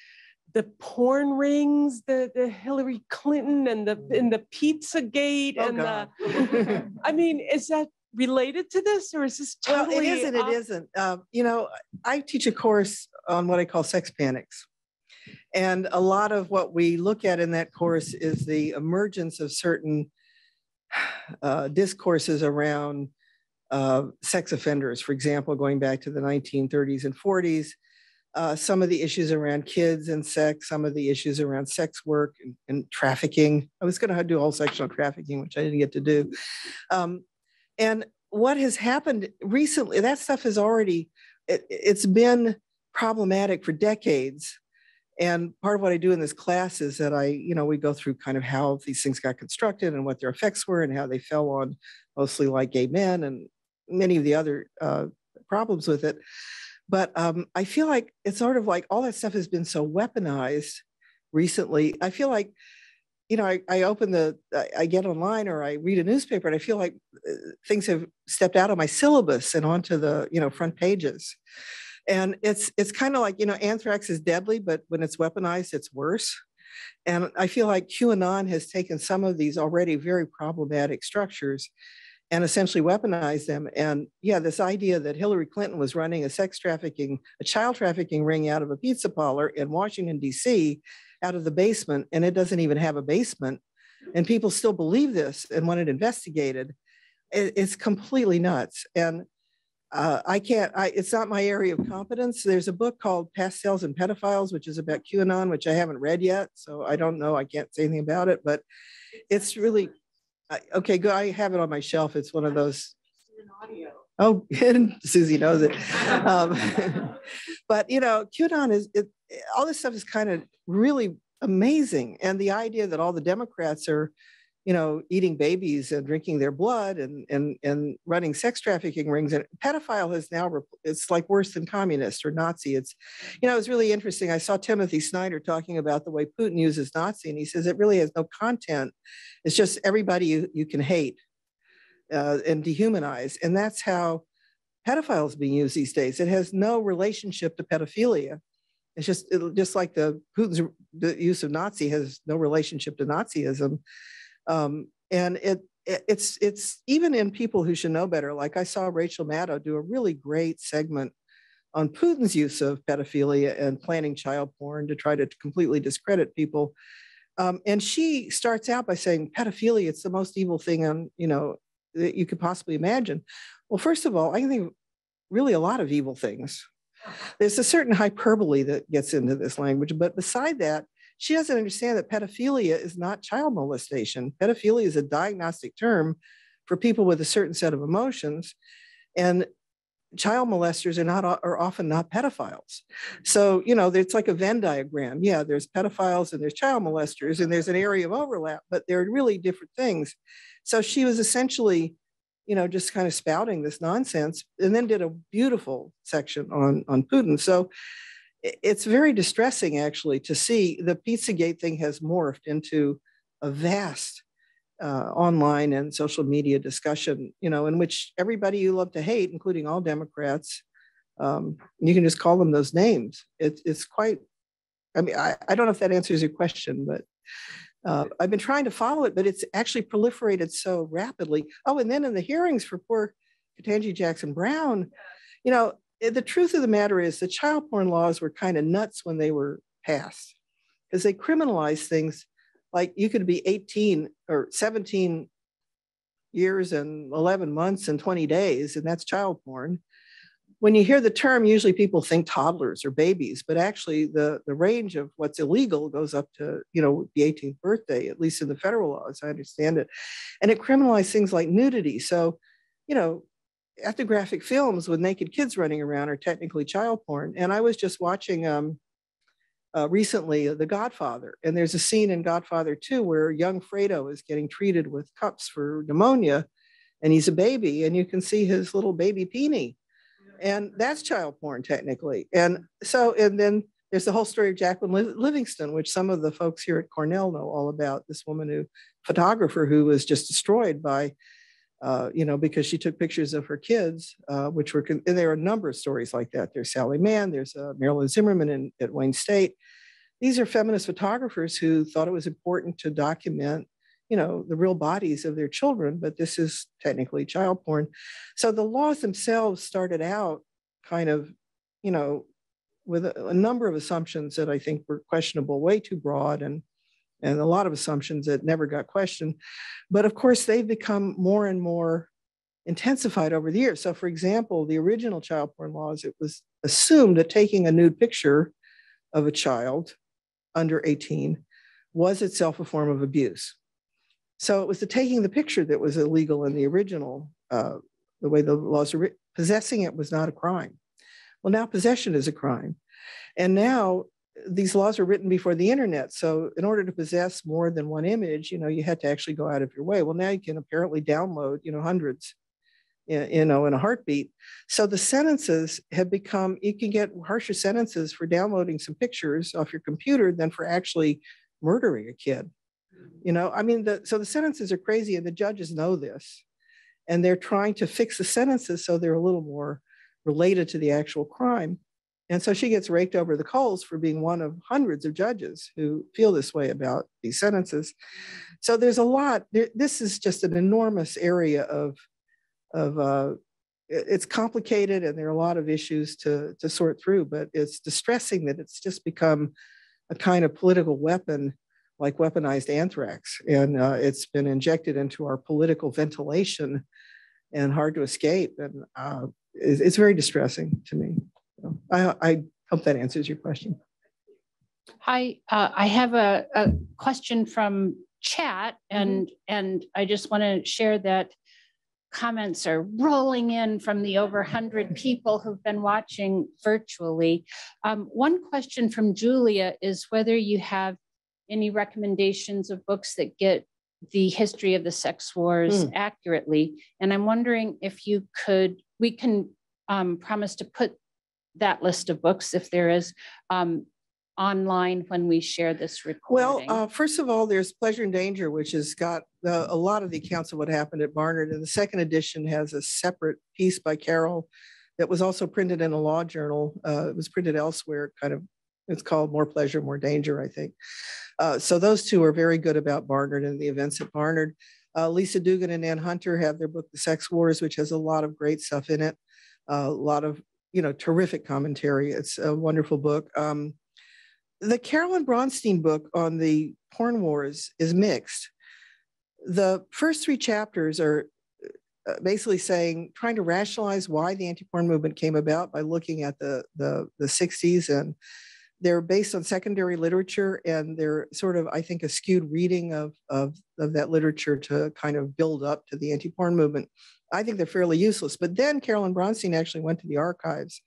the porn rings, the the Hillary Clinton and the and the Pizza Gate
Oh,
and
God.
the I mean, is that related to this or is this
Well,
totally
it isn't, it
off-
isn't. Um, you know, I teach a course on what I call sex panics. And a lot of what we look at in that course is the emergence of certain uh, discourses around uh, sex offenders, for example, going back to the 1930s and 40s. Uh, some of the issues around kids and sex, some of the issues around sex work and, and trafficking. I was going to do a whole section on trafficking, which I didn't get to do. Um, and what has happened recently, that stuff has already, it, it's been problematic for decades. And part of what I do in this class is that I, you know, we go through kind of how these things got constructed and what their effects were and how they fell on mostly like gay men and many of the other uh, problems with it. But um, I feel like it's sort of like all that stuff has been so weaponized recently. I feel like you know, I, I open the, I, I get online or I read a newspaper and I feel like uh, things have stepped out of my syllabus and onto the, you know, front pages. And it's, it's kind of like, you know, anthrax is deadly, but when it's weaponized, it's worse. And I feel like QAnon has taken some of these already very problematic structures and essentially weaponized them. And yeah, this idea that Hillary Clinton was running a sex trafficking, a child trafficking ring out of a pizza parlor in Washington, D.C., out of the basement, and it doesn't even have a basement. And people still believe this and want it investigated. It- it's completely nuts. And uh, I can't, I, it's not my area of competence. There's a book called Pastels and Pedophiles, which is about QAnon, which I haven't read yet. So I don't know. I can't say anything about it, but it's really, I- okay, good. I have it on my shelf. It's one of those. Oh, and Susie knows it. Um, but you know, QAnon is it, all this stuff is kind of really amazing, and the idea that all the Democrats are you know, eating babies and drinking their blood and and and running sex trafficking rings. And pedophile has now it's like worse than communist or Nazi. It's, you know, it's really interesting. I saw Timothy Snyder talking about the way Putin uses Nazi, and he says it really has no content. It's just everybody you, you can hate uh, and dehumanize, and that's how pedophiles being used these days. It has no relationship to pedophilia. It's just it, just like the Putin's the use of Nazi has no relationship to Nazism. Um, and it, it, it's it's even in people who should know better. Like I saw Rachel Maddow do a really great segment on Putin's use of pedophilia and planning child porn to try to completely discredit people. Um, and she starts out by saying pedophilia, it's the most evil thing on, you know, that you could possibly imagine. Well, first of all, I think really a lot of evil things. There's a certain hyperbole that gets into this language, but beside that, she doesn't understand that pedophilia is not child molestation. Pedophilia is a diagnostic term for people with a certain set of emotions. And child molesters are not are often not pedophiles. So, you know, it's like a Venn diagram. Yeah, there's pedophiles and there's child molesters, and there's an area of overlap, but they're really different things. So she was essentially, you know, just kind of spouting this nonsense and then did a beautiful section on, on Putin. So it's very distressing actually to see the Pizzagate thing has morphed into a vast uh, online and social media discussion, you know, in which everybody you love to hate, including all Democrats, um, you can just call them those names. It, it's quite, I mean, I, I don't know if that answers your question, but uh, I've been trying to follow it, but it's actually proliferated so rapidly. Oh, and then in the hearings for poor Ketanji Jackson Brown, you know, Eh, the truth of the matter is the child porn laws were kind of nuts when they were passed because they criminalized things like you could be 18 or 17 years and 11 months and 20 days, and that's child porn. When you hear the term, usually people think toddlers or babies, but actually the, the range of what's illegal goes up to, you know, the 18th birthday, at least in the federal laws, I understand it. And it criminalized things like nudity. So, you know, ethnographic films with naked kids running around are technically child porn. And I was just watching um, uh, recently The Godfather, and there's a scene in Godfather 2 where young Fredo is getting treated with cups for pneumonia, and he's a baby, and you can see his little baby peenie. And that's child porn technically. And so, and then there's the whole story of Jacqueline Livingston, which some of the folks here at Cornell know all about. This woman who, photographer, who was just destroyed by uh, you know, because she took pictures of her kids, uh, which were, and there are a number of stories like that. There's Sally Mann, there's uh, Marilyn Zimmerman in, at Wayne State. These are feminist photographers who thought it was important to document, you know, the real bodies of their children, but this is technically child porn. So the laws themselves started out kind of, you know, with a, a number of assumptions that I think were questionable, way too broad and and a lot of assumptions that never got questioned. But of course, they've become more and more intensified over the years. So, for example, the original child porn laws, it was assumed that taking a nude picture of a child under 18 was itself a form of abuse. So it was the taking the picture that was illegal in the original, uh, the way the laws are written. Possessing it was not a crime. Well, now possession is a crime. And now these laws were written before the internet. So in order to possess more than one image, you know, you had to actually go out of your way. Well, now you can apparently download, you know, hundreds, you know, in a heartbeat. So the sentences have become, you can get harsher sentences for downloading some pictures off your computer than for actually murdering a kid. Mm-hmm. You know, I mean, the, so the sentences are crazy and the judges know this. And they're trying to fix the sentences so they're a little more related to the actual crime. And so she gets raked over the coals for being one of hundreds of judges who feel this way about these sentences. So there's a lot. This is just an enormous area of, of uh, it's complicated and there are a lot of issues to, to sort through, but it's distressing that it's just become a kind of political weapon like weaponized anthrax. And uh, it's been injected into our political ventilation and hard to escape. And uh, it's, it's very distressing to me. So I, I hope that answers your question.
Hi, uh, I have a, a, question from chat, mm-hmm. and mm-hmm. and I just want to share that comments are rolling in from the over 100 people who've been watching virtually. Um, one question from Julia is whether you have any recommendations of books that get the history of the sex wars
Hmm.
accurately. And I'm wondering if you could, we can um, promise to put that list of books, if there is, um, online when we share this recording?
Well, uh, first of all, there's Pleasure and Danger, which has got uh, a lot of the accounts of what happened at Barnard. And the second edition has a separate piece by Carol that was also printed in a law journal. Uh, it was printed elsewhere, kind of, it's called More Pleasure, More Danger, I think. Uh, so those two are very good about Barnard and the events at Barnard. Uh, Lisa Duggan and Nan Hunter have their book, The Sex Wars, which has a lot of great stuff in it. a lot of, you know, terrific commentary. It's a wonderful book. Um, the Carolyn Bronstein book on the porn wars is mixed. The first three chapters are uh, basically saying, trying to rationalize why the anti-porn movement came about by looking at the, the, the 60s and they're based on secondary literature and they're sort of, I think, a skewed reading of, of, of that literature to kind of build up to the anti-porn movement. I think they're fairly useless. But then Carolyn Bronstein actually went to the archives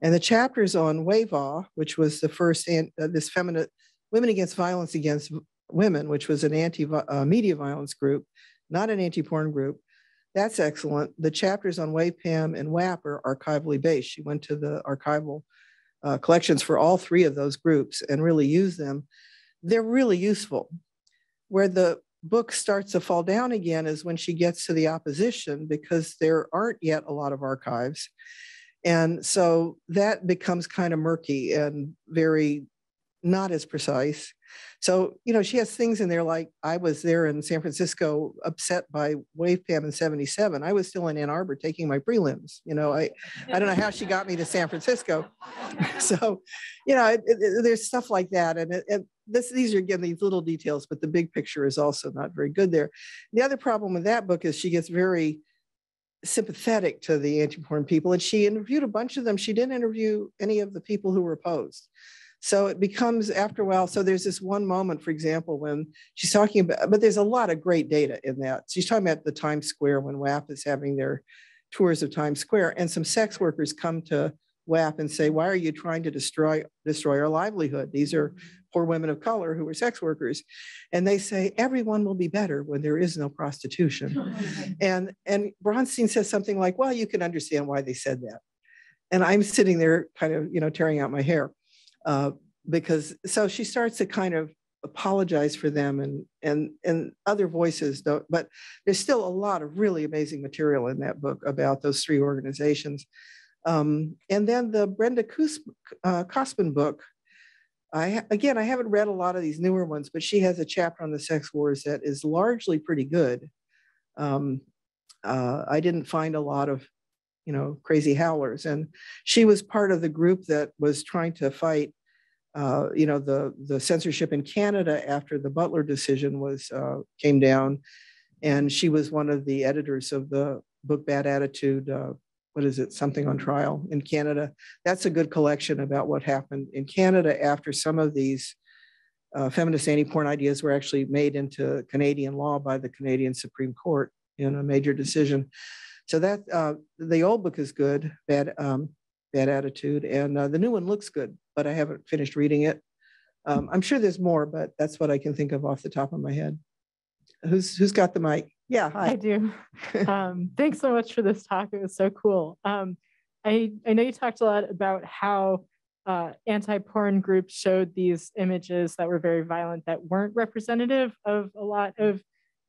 and the chapters on WAVA, which was the first, uh, this feminine, Women Against Violence Against Women, which was an anti-media uh, violence group, not an anti-porn group. That's excellent. The chapters on WAVPAM and WAP are archivally based. She went to the archival uh, collections for all three of those groups and really use them. They're really useful. Where the book starts to fall down again is when she gets to the opposition because there aren't yet a lot of archives. And so that becomes kind of murky and very not as precise. So, you know, she has things in there like I was there in San Francisco upset by WAVPAM in 77. I was still in Ann Arbor taking my prelims. You know, I, I don't know how she got me to San Francisco. so, you know, it, it, there's stuff like that. And it, this, these are again these little details, but the big picture is also not very good there. The other problem with that book is she gets very sympathetic to the anti-porn people and she interviewed a bunch of them. She didn't interview any of the people who were opposed. So it becomes after a while. So there's this one moment, for example, when she's talking about, but there's a lot of great data in that. She's talking about the Times Square when WAP is having their tours of Times Square, and some sex workers come to WAP and say, "Why are you trying to destroy destroy our livelihood? These are poor women of color who are sex workers," and they say, "Everyone will be better when there is no prostitution." and and Bronstein says something like, "Well, you can understand why they said that," and I'm sitting there, kind of, you know, tearing out my hair uh, because so she starts to kind of apologize for them and and and other voices don't but there's still a lot of really amazing material in that book about those three organizations. Um, and then the brenda Kus, uh, book i again i haven't read a lot of these newer ones but she has a chapter on the sex wars that is largely pretty good. Um, uh, i didn't find a lot of you know, crazy howlers. And she was part of the group that was trying to fight, uh, you know, the the censorship in Canada after the Butler decision was uh, came down, and she was one of the editors of the book Bad Attitude. Uh, what is it? Something on trial in Canada. That's a good collection about what happened in Canada after some of these. Uh, feminist anti-porn ideas were actually made into Canadian law by the Canadian Supreme Court in a major decision. So that uh, the old book is good, bad um, bad attitude, and uh, the new one looks good, but I haven't finished reading it. Um, I'm sure there's more, but that's what I can think of off the top of my head. Who's who's got the mic? Yeah, hi.
I do. um, thanks so much for this talk. It was so cool. Um, I I know you talked a lot about how uh, anti-porn groups showed these images that were very violent that weren't representative of a lot of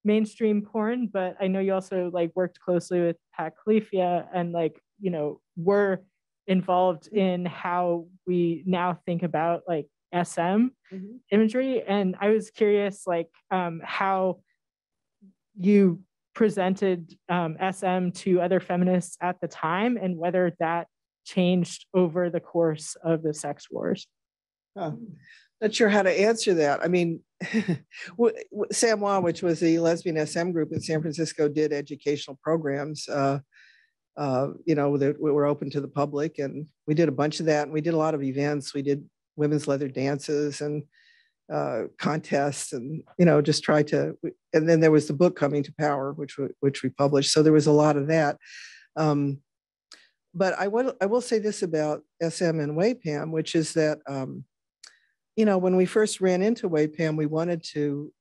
mainstream porn, but I know you also like worked closely with Pat Califia and like, you know, were involved in how we now think about like SM mm-hmm. imagery. And I was curious like um, how you presented um, SM to other feminists at the time and whether that changed over the course of the sex wars.
Huh not sure how to answer that. I mean, Sam Samois, which was the lesbian SM group in San Francisco, did educational programs. Uh, uh, you know, that we were open to the public, and we did a bunch of that. And we did a lot of events. We did women's leather dances and uh, contests, and you know, just try to. And then there was the book coming to power, which which we published. So there was a lot of that. Um, but I will I will say this about SM and WAVPAM, which is that. Um, you know, when we first ran into WAVPAM, we wanted to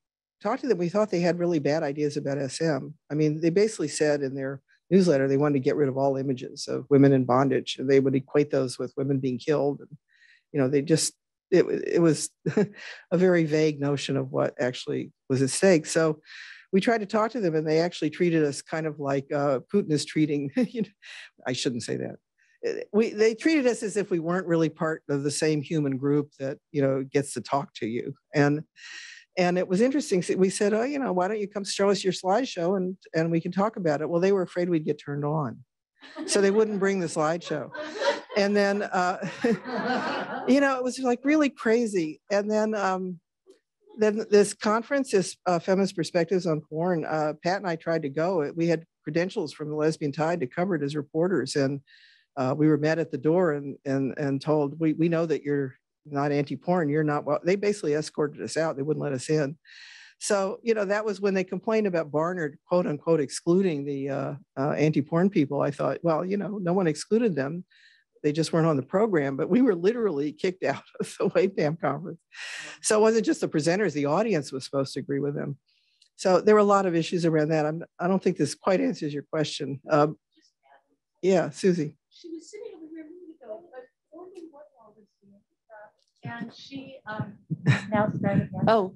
talk to them, we thought they had really bad ideas about SM. I mean, they basically said in their newsletter they wanted to get rid of all images of women in bondage. And they would equate those with women being killed. And, you know, they just it, it was a very vague notion of what actually was at stake. So we tried to talk to them and they actually treated us kind of like uh, Putin is treating, you know, I shouldn't say that. We, they treated us as if we weren't really part of the same human group that, you know, gets to talk to you. And, and it was interesting. We said, oh, you know, why don't you come show us your slideshow and, and we can talk about it. Well, they were afraid we'd get turned on. So they wouldn't bring the slideshow and then uh, you know it was like really crazy and then um, then this conference is uh, feminist perspectives on porn uh, pat and i tried to go we had credentials from the lesbian tide to cover it as reporters and uh, we were met at the door and and and told we, we know that you're not anti-porn you're not well they basically escorted us out they wouldn't let us in so you know that was when they complained about barnard quote unquote excluding the uh, uh, anti-porn people i thought well you know no one excluded them they just weren't on the program, but we were literally kicked out of the WAVPAM conference. So it wasn't just the presenters, the audience was supposed to agree with them. So there were a lot of issues around that. I'm, I don't think this quite answers your question. Um, yeah, Susie.
She was sitting over here a minute ago, but Morgan Whitwell was here. And she um, now started. Oh,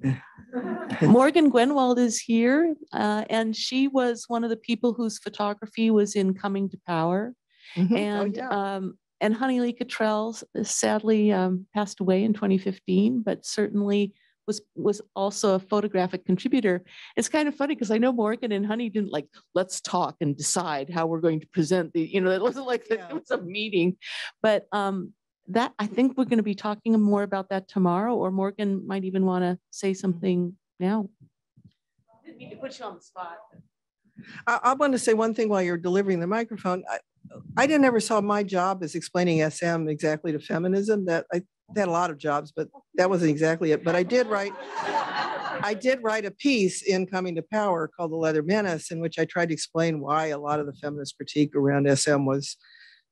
Morgan Gwenwald is here, uh, and she was one of the people whose photography was in Coming to Power. Mm -hmm. And oh, yeah. um, and Honey Lee Cottrell sadly um, passed away in 2015, but certainly was was also a photographic contributor. It's kind of funny because I know Morgan and Honey didn't like let's talk and decide how we're going to present the. You know, it wasn't like yeah. it was a meeting, but um, that I think we're going to be talking more about that tomorrow. Or Morgan might even want to say something now.
Didn't mean to put you on the spot.
I, I want to say one thing while you're delivering the microphone. I, I didn't ever saw my job as explaining SM exactly to feminism. That I had a lot of jobs, but that wasn't exactly it. But I did write, I did write a piece in Coming to Power called The Leather Menace, in which I tried to explain why a lot of the feminist critique around SM was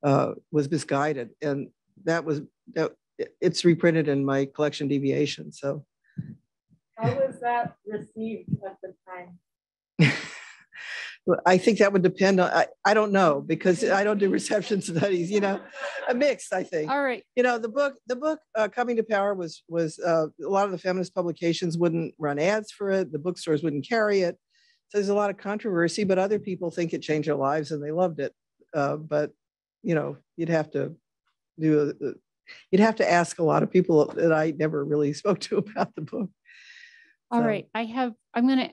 uh, was misguided, and that was that. It's reprinted in my collection Deviation. So,
how was that received at the time?
I think that would depend on, I, I don't know because I don't do reception studies, you know, a mix, I think.
All right.
You know, the book, the book uh, Coming to Power was, was uh, a lot of the feminist publications wouldn't run ads for it. The bookstores wouldn't carry it. So there's a lot of controversy, but other people think it changed their lives and they loved it. Uh, but, you know, you'd have to do, a, you'd have to ask a lot of people that I never really spoke to about the book.
All so. right, I have, I'm going to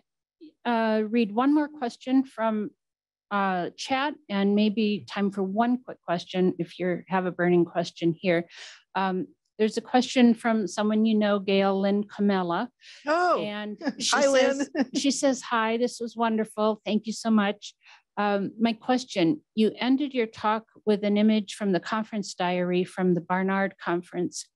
uh, read one more question from uh, chat and maybe time for one quick question if you have a burning question here. Um, there's a question from someone you know, Gayle Lynn Comella.
Oh,
and she hi, says, she says, hi, this was wonderful. Thank you so much. Um, my question, you ended your talk with an image from the conference diary from the Barnard conference.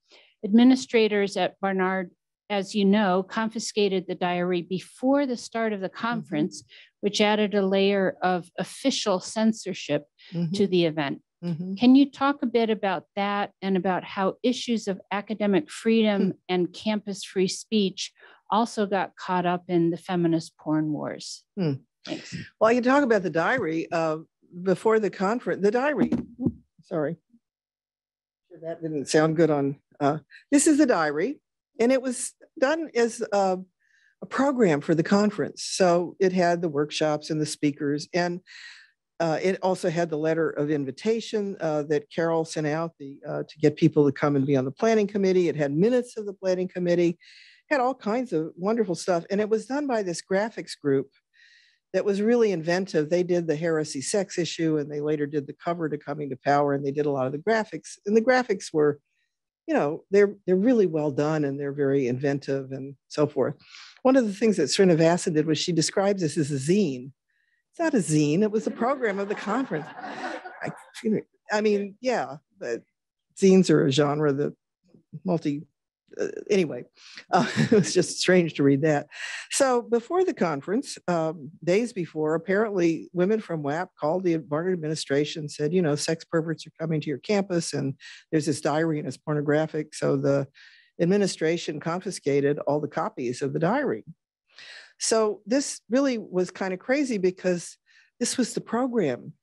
Administrators at Barnard as you know, confiscated the diary before the start of the mm-hmm. conference, mm-hmm. which added a layer of official censorship mm-hmm. to the event. Mm-hmm. Can you talk a bit about that and about how issues of academic freedom hmm. and campus free speech also got caught up in the feminist porn wars?
Thanks. Well, you can talk about the diary uh, before the conference. The diary, sorry, that didn't sound good on. Uh, this is the diary and it was done as a, a, program for the conference. So it had the workshops and the speakers, and uh, it also had the letter of invitation uh, that Carol sent out the, uh, to get people to come and be on the planning committee. It had minutes of the planning committee, had all kinds of wonderful stuff, and it was done by this graphics group that was really inventive. They did the heresy sex issue, and they later did the cover to Coming to Power, and they did a lot of the graphics, and the graphics were you know, they're they're really well done and they're very inventive and so forth. One of the things that Srinivasan did was she describes this as a zine. It's not a zine, it was a program of the conference. I, I mean, yeah, but zines are a genre that multi uh, anyway, uh, it was just strange to read that. So before the conference, um, days before, apparently women from WAP called the Barnard administration, said, you know, sex perverts are coming to your campus, and there's this diary and it's pornographic. So the administration confiscated all the copies of the diary. So this really was kind of crazy because this was the program.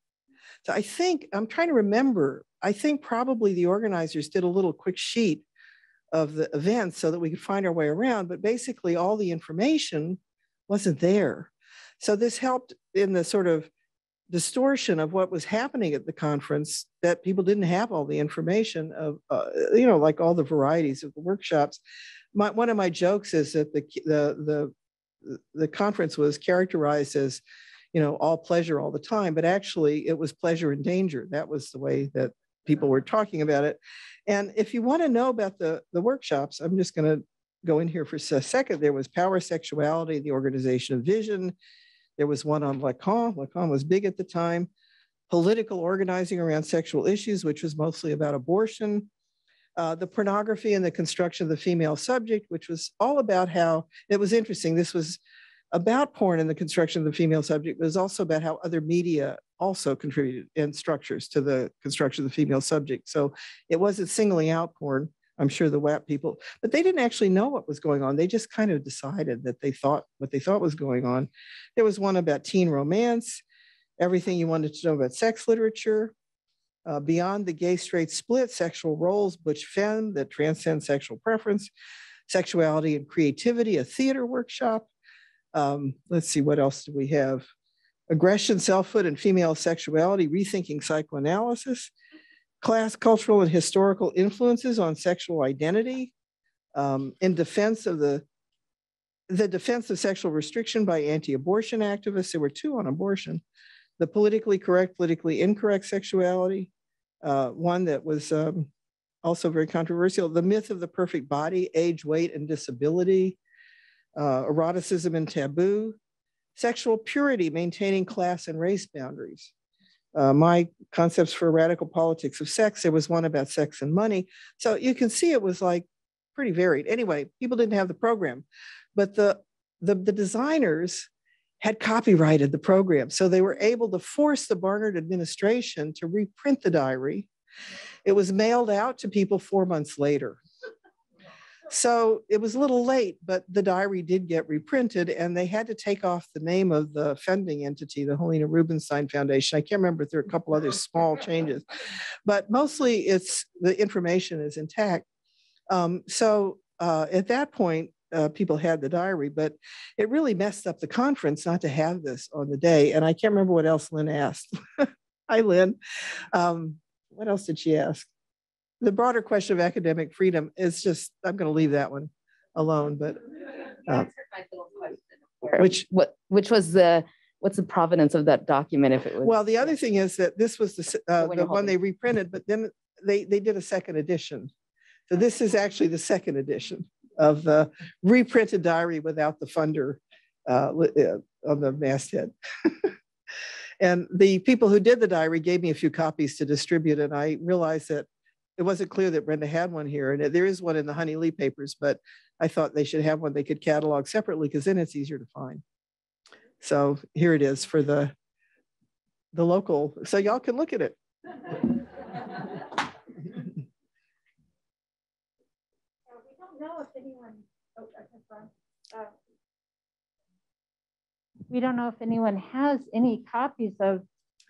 So I think, I'm trying to remember, I think probably the organizers did a little quick sheet of the events so that we could find our way around, but basically all the information wasn't there. So this helped in the sort of distortion of what was happening at the conference that people didn't have all the information of, uh, you know, like all the varieties of the workshops. My, one of my jokes is that the, the, the, the conference was characterized as, you know, all pleasure all the time, but actually it was pleasure and danger. That was the way that people were talking about it. And if you want to know about the, the workshops, I'm just going to go in here for a second. There was power, sexuality, the organization of vision, there was one on Lacan. Lacan was big at the time. Political organizing around sexual issues, which was mostly about abortion. Uh, the pornography and the construction of the female subject, which was all about how it was interesting. This was about porn and the construction of the female subject, but it was also about how other media also contributed in structures to the construction of the female subject. So it wasn't singling out porn. I'm sure the WAP people, but they didn't actually know what was going on. They just kind of decided that they thought what they thought was going on. There was one about teen romance, everything you wanted to know about sex literature, uh, beyond the gay straight split, sexual roles, butch femme that transcend sexual preference, sexuality and creativity, a theater workshop. Um, let's see, what else do we have? Aggression, selfhood, and female sexuality, rethinking psychoanalysis, class, cultural, and historical influences on sexual identity um, in defense of the the defense of sexual restriction by anti-abortion activists. There were two on abortion. The politically correct, politically incorrect sexuality, uh, one that was um, also very controversial. The myth of the perfect body, age, weight, and disability, uh, eroticism and taboo, sexual purity, maintaining class and race boundaries uh, my concepts for radical politics of sex. There was one about sex and money. So you can see it was like pretty varied. Anyway, people didn't have the program, but the the, the designers had copyrighted the program. So they were able to force the Barnard administration to reprint the diary. It was mailed out to people four months later. So it was a little late, but the diary did get reprinted and they had to take off the name of the funding entity, the Helena Rubinstein Foundation. I can't remember if there are a couple other small changes, but mostly it's the information is intact. Um, so uh, at that point, uh, people had the diary, but it really messed up the conference not to have this on the day. And I can't remember what else Lynn asked. Hi, Lynn. Um, what else did she ask? The broader question of academic freedom is just, I'm going to leave that one alone, but. Uh,
which what which was the what's the provenance of that document if it was
well the other thing is that this was the, uh, the one they reprinted but then they they did a second edition. So this is actually the second edition of the reprinted diary without the funder uh, uh on the masthead. And the people who did the diary gave me a few copies to distribute and i realized that it wasn't clear that Brenda had one here, and there is one in the Honey Lee papers, but I thought they should have one they could catalog separately because then it's easier to find. So here it is for the the local, so y'all can look at it.
we don't know if anyone has any copies of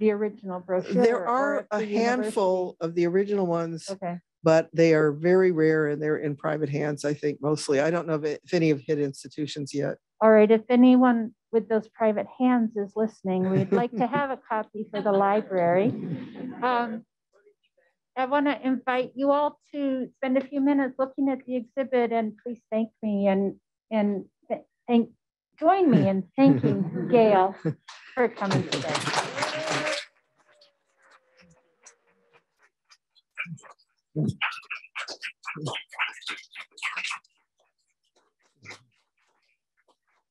the original brochure?
There are a handful of the original ones,
Okay,
but they are very rare and they're in private hands, I think mostly. I don't know if, it- if any have hit institutions yet.
all right, if anyone with those private hands is listening, we'd like to have a copy for the library. Um, I want to invite you all to spend a few minutes looking at the exhibit and please thank me and, and thank, join me in thanking Gayle for coming today.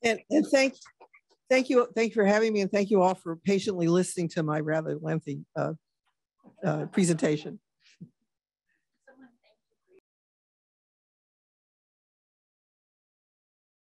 And, and thank, thank you, thank you for having me and thank you all for patiently listening to my rather lengthy uh, uh, presentation.